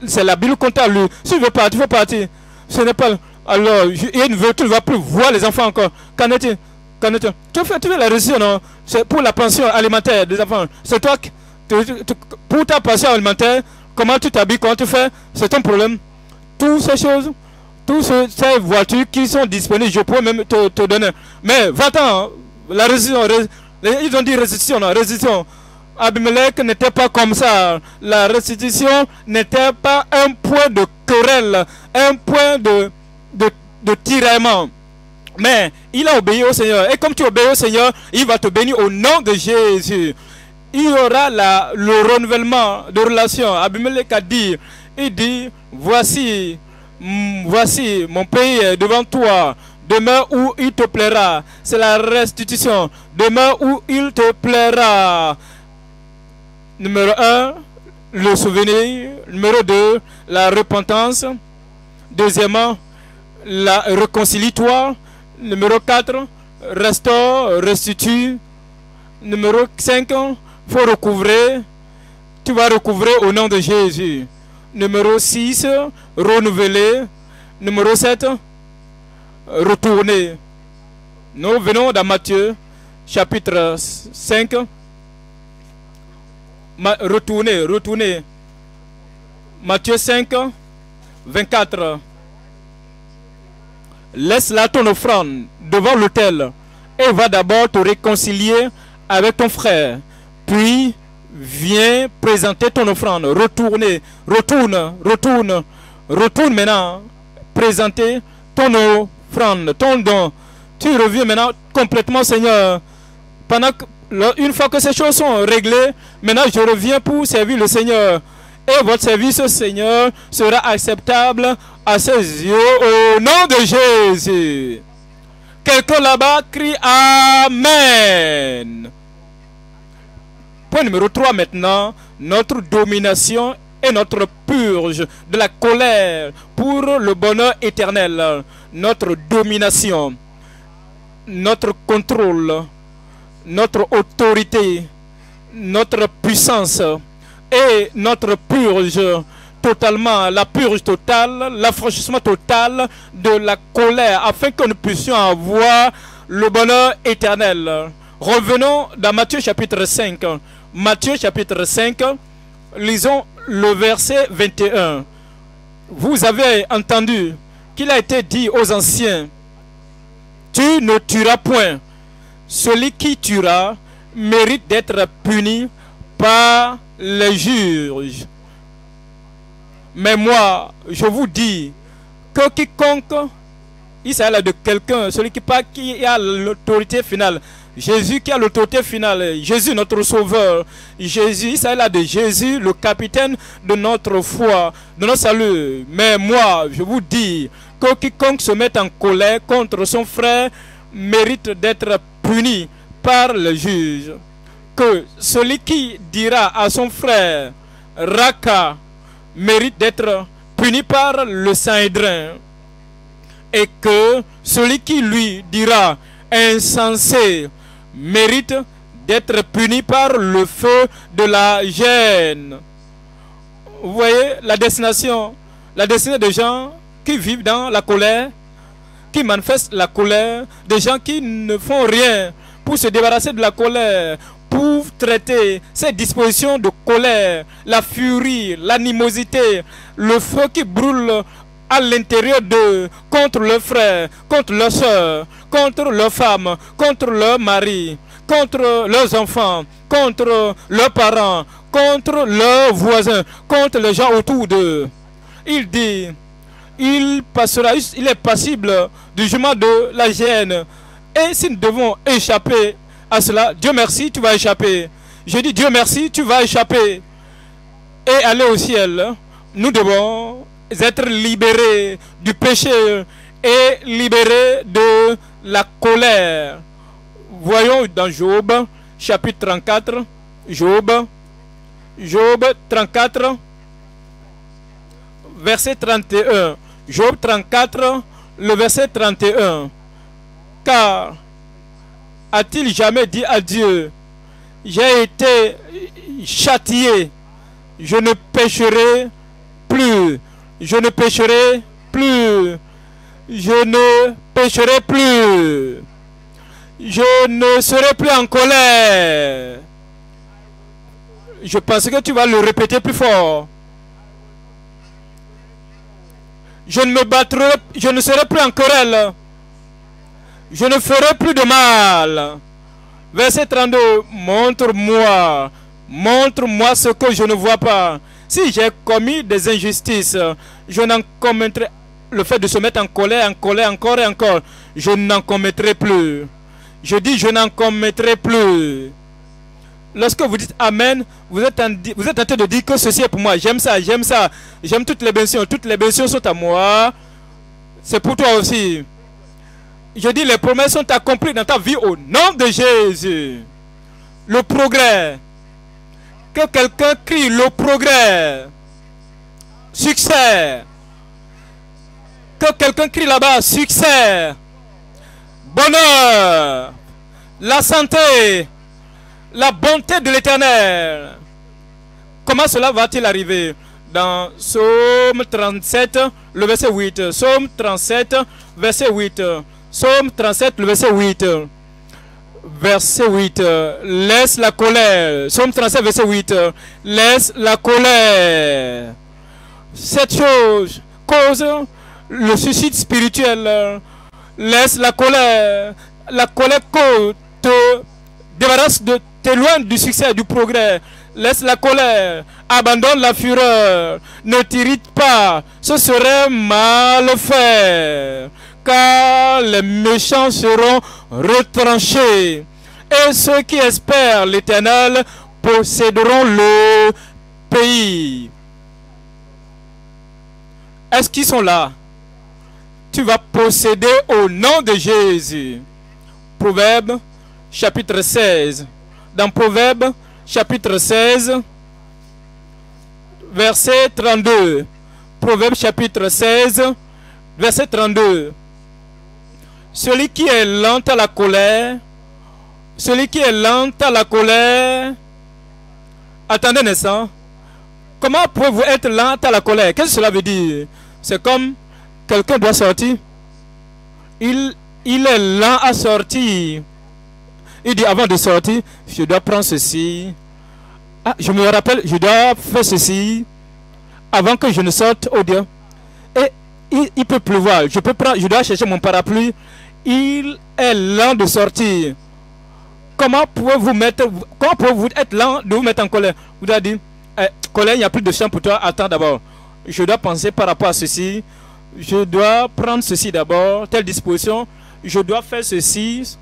c'est la Bible lu. Si tu veux partir, il faut partir. Ce n'est pas. Alors, il tu ne vas plus voir les enfants encore. Qu'en est-il? Tu fais, tu fais la restitution, non? C'est pour la pension alimentaire des enfants. C'est toi qui. Pour ta pension alimentaire, comment tu t'habilles, comment tu fais, c'est ton problème. Toutes ces choses, toutes ces voitures qui sont disponibles, je pourrais même te, donner. Mais va-t'en, la restitution, ils ont dit non, restitution. Abimelech n'était pas comme ça. La restitution n'était pas un point de querelle, un point de, tiraillement. Mais il a obéi au Seigneur. Et comme tu obéis au Seigneur, il va te bénir au nom de Jésus. Il y aura le renouvellement de relation. Abimelech a dit, il dit, voici, voici mon pays est devant toi. Demain où il te plaira. C'est la restitution. Demain où il te plaira. Numéro 1, le souvenir. Numéro 2, la repentance. Deuxièmement, la réconcilie-toi. Numéro 4, restaure, restitue. Numéro 5, faut recouvrer. Tu vas recouvrer au nom de Jésus. Numéro 6, renouveler. Numéro 7, retourner. Nous venons dans Matthieu, chapitre 5. Retourner, retourner. Matthieu 5, 24. Laisse là ton offrande devant l'autel et va d'abord te réconcilier avec ton frère. Puis viens présenter ton offrande. Retourne, retourne, retourne, retourne maintenant. Présenter ton offrande, ton don. Tu reviens maintenant complètement, Seigneur. Pendant une fois que ces choses sont réglées, maintenant je reviens pour servir le Seigneur. Et votre service au Seigneur sera acceptable à ses yeux au nom de Jésus. Quelqu'un là-bas crie Amen. Point numéro 3 maintenant, notre domination et notre purge de la colère pour le bonheur éternel. Notre domination, notre contrôle, notre autorité, notre puissance et notre purge totalement, la purge totale, l'affranchissement total de la colère afin que nous puissions avoir le bonheur éternel. Revenons dans Matthieu chapitre 5. Matthieu chapitre 5, lisons le verset 21. Vous avez entendu qu'il a été dit aux anciens, tu ne tueras point. Celui qui tuera mérite d'être puni par les juges. Mais moi, je vous dis que quiconque, il s'agit de quelqu'un, celui qui, a l'autorité finale, Jésus qui a l'autorité finale, Jésus notre sauveur, Jésus, s'agit là de Jésus, le capitaine de notre foi, de notre salut. Mais moi, je vous dis que quiconque se met en colère contre son frère mérite d'être puni par le juge. Que celui qui dira à son frère, Raka, mérite d'être puni par le Saint-Hédrin. Et que celui qui lui dira insensé mérite d'être puni par le feu de la gêne. Vous voyez la destination, la destination des gens qui vivent dans la colère, qui manifestent la colère, des gens qui ne font rien pour se débarrasser de la colère, pour traiter ces dispositions de colère, la furie, l'animosité, le feu qui brûle à l'intérieur d'eux, contre leurs frères, contre leurs soeurs, contre leurs femmes, contre leurs maris, contre leurs enfants, contre leurs parents, contre leurs voisins, contre les gens autour d'eux. Il dit, il passera, il est passible du jugement de la gêne. Et si nous devons échapper à cela, Dieu merci, tu vas échapper. Je dis Dieu merci, tu vas échapper. Et aller au ciel. Nous devons être libérés du péché et libérés de la colère. Voyons dans Job, chapitre 34. Job. Job 34, verset 31. Job 34, le verset 31. Car a-t-il jamais dit à Dieu, j'ai été châtié, je ne pécherai plus, je ne pécherai plus, je ne pécherai plus, je ne serai plus en colère. Je pense que tu vas le répéter plus fort. Je ne me battrai, je ne serai plus en querelle. Je ne ferai plus de mal. Verset 32. Montre-moi. Montre-moi ce que je ne vois pas. Si j'ai commis des injustices, je n'en commettrai le fait de se mettre en colère, en colère, encore et encore. Je n'en commettrai plus. Je dis, je n'en commettrai plus. Lorsque vous dites Amen, vous êtes, en, train de dire que ceci est pour moi. J'aime ça, j'aime ça. J'aime toutes les bénédictions. Toutes les bénédictions sont à moi. C'est pour toi aussi. Je dis, les promesses sont accomplies dans ta vie au nom de Jésus. Le progrès. Que quelqu'un crie le progrès. Succès. Que quelqu'un crie là-bas, succès. Bonheur. La santé. La bonté de l'éternel. Comment cela va-t-il arriver Dans Psaume 37, le verset 8. Psaume 37, verset 8. Psaume 37, le verset 8. Verset 8. Laisse la colère. Psaume 37, verset 8. Laisse la colère. Cette chose cause le suicide spirituel. Laisse la colère. La colère te débarrasse de t'éloigne du succès, du progrès. Laisse la colère. Abandonne la fureur. Ne t'irrite pas. Ce serait mal fait car les méchants seront retranchés. Et ceux qui espèrent l'Éternel posséderont le pays. Est-ce qu'ils sont là? Tu vas posséder au nom de Jésus. Proverbe chapitre 16. Dans Proverbe chapitre 16, verset 32. Proverbe chapitre 16, verset 32. Celui qui est lent à la colère, celui qui est lent à la colère, attendez un instant. Comment pouvez-vous être lent à la colère? Qu'est-ce que cela veut dire? C'est comme quelqu'un doit sortir. Il, il est lent à sortir. Il dit avant de sortir, je dois prendre ceci. Ah, je me rappelle, je dois faire ceci avant que je ne sorte au Dieu. Et il, il, peut pleuvoir. Je, peux prendre, je dois chercher mon parapluie il est lent de sortir. Comment pouvez-vous mettre, comment pouvez-vous être lent de vous mettre en colère? Vous avez dit, eh, colère, il n'y a plus de champ pour toi. Attends d'abord. Je dois penser par rapport à ceci. Je dois prendre ceci d'abord, telle disposition. Je dois faire ceci,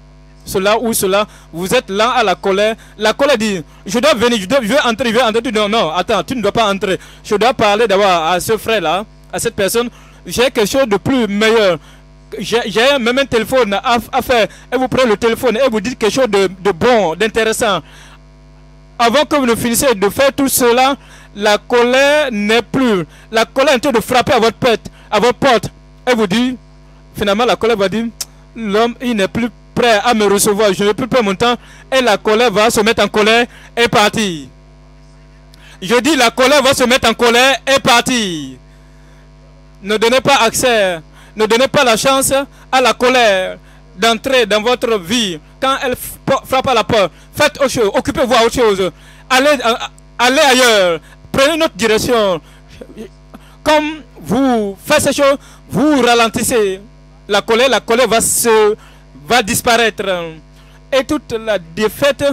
cela ou cela. Vous êtes lent à la colère. La colère dit, je dois venir, je, dois, veux entrer, je veux entrer. Non, non, attends, tu ne dois pas entrer. Je dois parler d'abord à ce frère-là, à cette personne. J'ai quelque chose de plus meilleur j'ai même un téléphone à, faire, et vous prenez le téléphone et vous dites quelque chose de, bon, d'intéressant. Avant que vous ne finissiez de faire tout cela, la colère n'est plus. La colère est en train de frapper à votre porte, à votre porte. Et vous dit, finalement, la colère va dire, l'homme, il n'est plus prêt à me recevoir, je ne plus perdre mon temps. Et la colère va se mettre en colère et partir. Je dis, la colère va se mettre en colère et partir. Ne donnez pas accès ne donnez pas la chance à la colère d'entrer dans votre vie. Quand elle frappe à la porte, faites autre chose, occupez-vous à autre chose. Allez, euh, allez ailleurs, prenez notre direction. Comme vous faites ces choses, vous ralentissez. La colère, la colère va, se, va disparaître. Et toute la défaite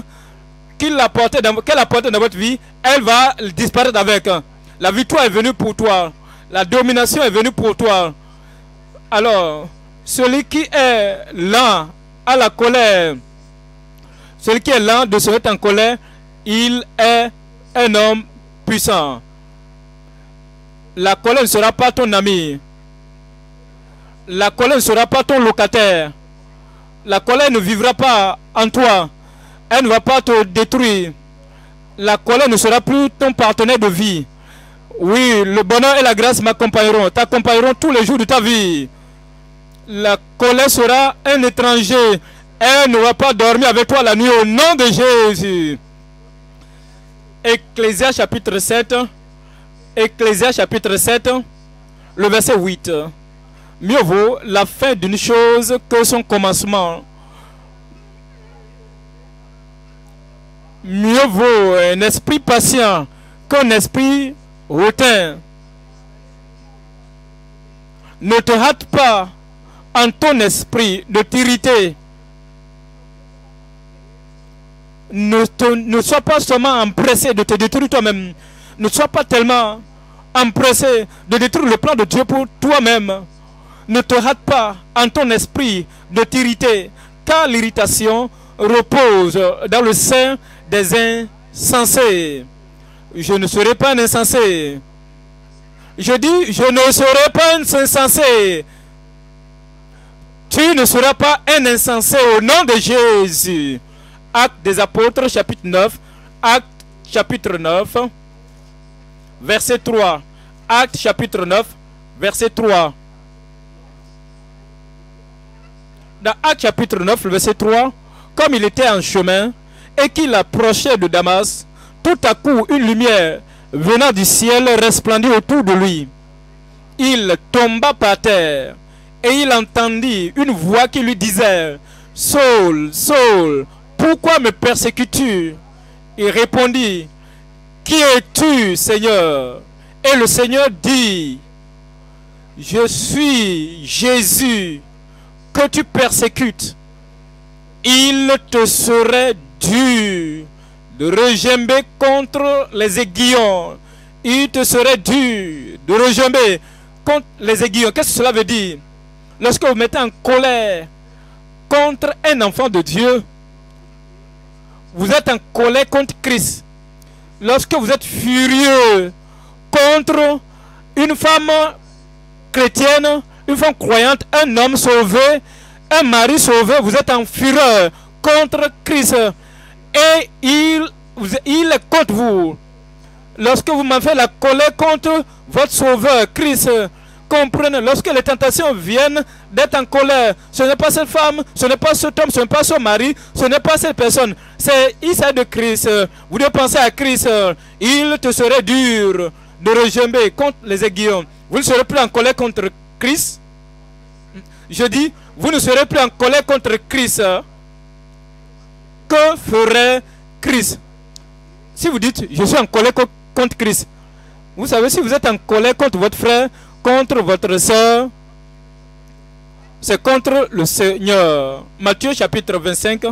qu'elle a portée dans, votre vie, elle va disparaître avec. La victoire est venue pour toi. La domination est venue pour toi. Alors, celui qui est lent à la colère, celui qui est lent de se mettre en colère, il est un homme puissant. La colère ne sera pas ton ami. La colère ne sera pas ton locataire. La colère ne vivra pas en toi. Elle ne va pas te détruire. La colère ne sera plus ton partenaire de vie. Oui, le bonheur et la grâce m'accompagneront, t'accompagneront tous les jours de ta vie. La colère sera un étranger. Elle ne va pas dormir avec toi la nuit au nom de Jésus. Ecclésias chapitre 7. Ecclésias chapitre 7, le verset 8. Mieux vaut la fin d'une chose que son commencement. Mieux vaut un esprit patient qu'un esprit hautain. Ne te hâte pas en ton esprit de t'irriter. Ne, ne sois pas seulement empressé de te détruire toi-même. Ne sois pas tellement empressé de détruire le plan de Dieu pour toi-même. Ne te hâte pas en ton esprit de t'irriter, car l'irritation repose dans le sein des insensés. Je ne serai pas un insensé. Je dis, je ne serai pas un insensé. Tu ne seras pas un insensé au nom de Jésus. Acte des apôtres, chapitre 9. Acte, chapitre 9, verset 3. Acte, chapitre 9, verset 3. Dans Acte, chapitre 9, verset 3, comme il était en chemin et qu'il approchait de Damas, tout à coup une lumière venant du ciel resplendit autour de lui. Il tomba par terre et il entendit une voix qui lui disait, Saul, Saul, pourquoi me persécutes-tu? Il répondit, Qui es-tu, Seigneur? Et le Seigneur dit, Je suis Jésus que tu persécutes. Il te serait dû de rejamber contre les aiguillons. Il te serait dû de rejamber contre les aiguillons. Qu'est-ce que cela veut dire? Lorsque vous mettez en colère contre un enfant de Dieu, vous êtes en colère contre Christ. Lorsque vous êtes furieux contre une femme chrétienne, une femme croyante, un homme sauvé, un mari sauvé, vous êtes en fureur contre Christ. Et il, il est contre vous. Lorsque vous m'avez la colère contre votre sauveur, Christ, comprenez, lorsque les tentations viennent d'être en colère, ce n'est pas cette femme, ce n'est pas cet homme, ce n'est pas son mari, ce n'est pas cette personne. C'est il de Christ. Vous devez penser à Christ. Il te serait dur de rejamber contre les aiguillons. Vous ne serez plus en colère contre Je dis, vous ne serez plus en colère contre Christ. Que ferait Christ? Si vous dites, je suis en colère contre Christ, vous savez, si vous êtes en colère contre votre frère, contre votre soeur, c'est contre le Seigneur. Matthieu chapitre 25.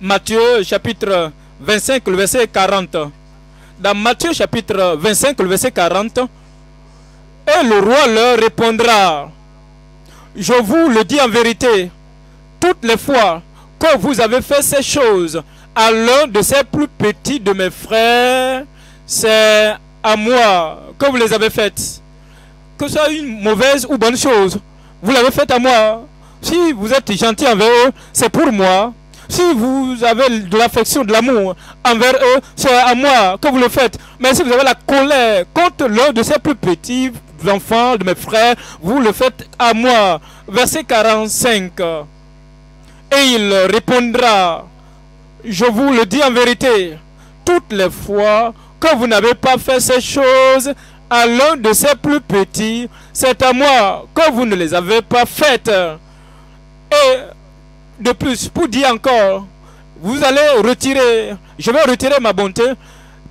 Matthieu chapitre 25, le verset 40. Dans Matthieu chapitre 25, le verset 40. Et le roi leur répondra, je vous le dis en vérité, toutes les fois que vous avez fait ces choses à l'un de ces plus petits de mes frères, c'est à moi que vous les avez faites. Que ce soit une mauvaise ou bonne chose, vous l'avez faite à moi. Si vous êtes gentil envers eux, c'est pour moi. Si vous avez de l'affection, de l'amour envers eux, c'est à moi que vous le faites. Mais si vous avez la colère contre l'un de ces plus petits enfants, de mes frères, vous le faites à moi. Verset 45. Et il répondra, je vous le dis en vérité, toutes les fois que vous n'avez pas fait ces choses à l'un de ces plus petits, c'est à moi que vous ne les avez pas faites. Et de plus, pour dire encore, vous allez retirer, je vais retirer ma bonté,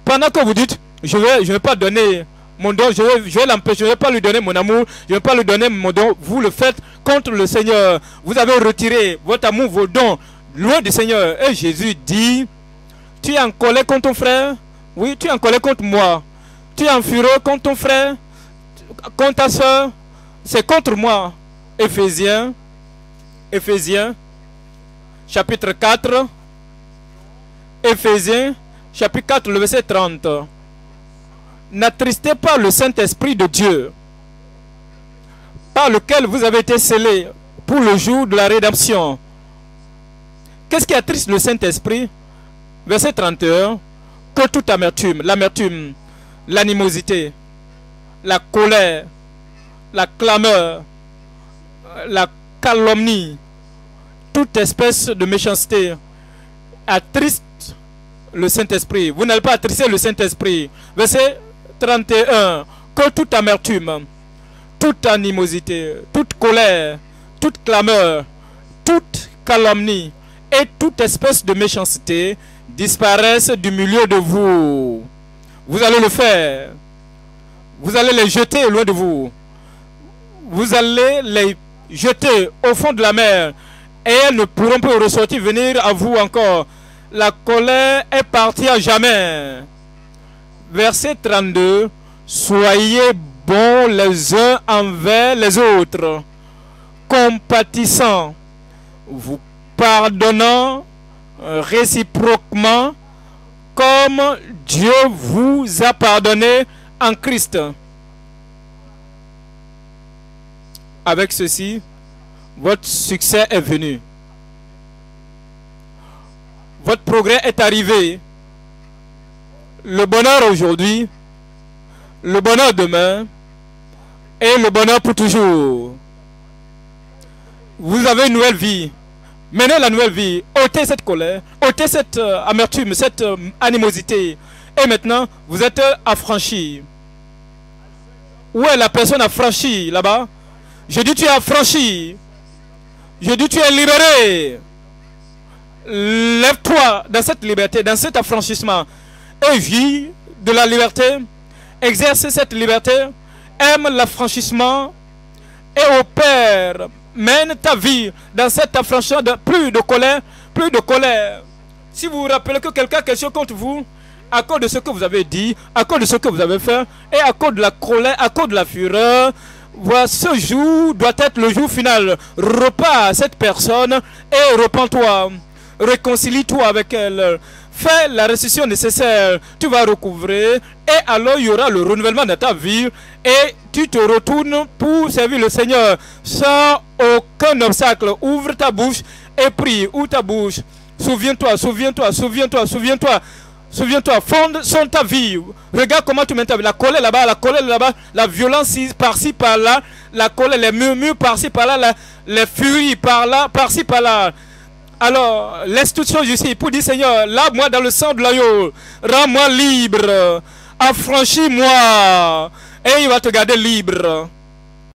pendant que vous dites, je ne vais, je vais pas donner mon don, je vais, l'empêcher, je ne vais pas lui donner mon amour, je ne vais pas lui donner mon don, vous le faites contre le Seigneur. Vous avez retiré votre amour, vos dons, loin du Seigneur. Et Jésus dit, tu es en colère contre ton frère, oui, tu es en colère contre moi. Tu es en fureur contre ton frère, contre ta soeur, c'est contre moi. Éphésiens, Éphésiens, chapitre 4, Éphésiens, chapitre 4, le verset 30. N'attristez pas le Saint-Esprit de Dieu, par lequel vous avez été scellés pour le jour de la rédemption. Qu'est-ce qui attriste le Saint-Esprit? Verset 31. Que toute amertume, l'amertume, l'animosité, la colère, la clameur, la calomnie, toute espèce de méchanceté attriste le Saint-Esprit. Vous n'allez pas attrister le Saint-Esprit. Verset 31. Que toute amertume, toute animosité, toute colère, toute clameur, toute calomnie et toute espèce de méchanceté disparaissent du milieu de vous. Vous allez le faire. Vous allez les jeter loin de vous. Vous allez les jeter au fond de la mer et elles ne pourront plus ressortir, venir à vous encore. La colère est partie à jamais. Verset 32. Soyez bons les uns envers les autres, compatissants, vous pardonnant réciproquement comme Dieu vous a pardonné en Christ. Avec ceci, votre succès est venu. Votre progrès est arrivé. Le bonheur aujourd'hui, le bonheur demain et le bonheur pour toujours. Vous avez une nouvelle vie. Menez la nouvelle vie. ôtez cette colère, ôtez cette euh, amertume, cette euh, animosité. Et maintenant, vous êtes affranchi. Où est la personne affranchie là-bas? Je dis tu es affranchi. Je dis tu es libéré. Lève-toi dans cette liberté, dans cet affranchissement. Et vis de la liberté. Exerce cette liberté. Aime l'affranchissement. Et opère mène ta vie dans cet affranchissement plus de colère, plus de colère. Si vous vous rappelez que quelqu'un a quelque chose contre vous, à cause de ce que vous avez dit, à cause de ce que vous avez fait, et à cause de la colère, à cause de la fureur, voilà, ce jour doit être le jour final. Repars à cette personne et repens-toi. Réconcilie-toi avec elle. Fais la récession nécessaire. Tu vas recouvrer et alors il y aura le renouvellement de ta vie et tu te retournes pour servir le Seigneur sans aucun obstacle. Ouvre ta bouche et prie. Ouvre ta bouche? Souviens-toi, souviens-toi, souviens-toi, souviens-toi. Souviens-toi, fonde son ta vie. Regarde comment tu mets ta vie. La colère là-bas, la colère là-bas, la violence par-ci par-là, la colère, les murmures par-ci par-là, les furies par-là, par-ci par-là. Alors, laisse toutes choses ici pour dire Seigneur, lave-moi dans le sang de l'agneau, rends-moi libre, affranchis-moi, et il va te garder libre.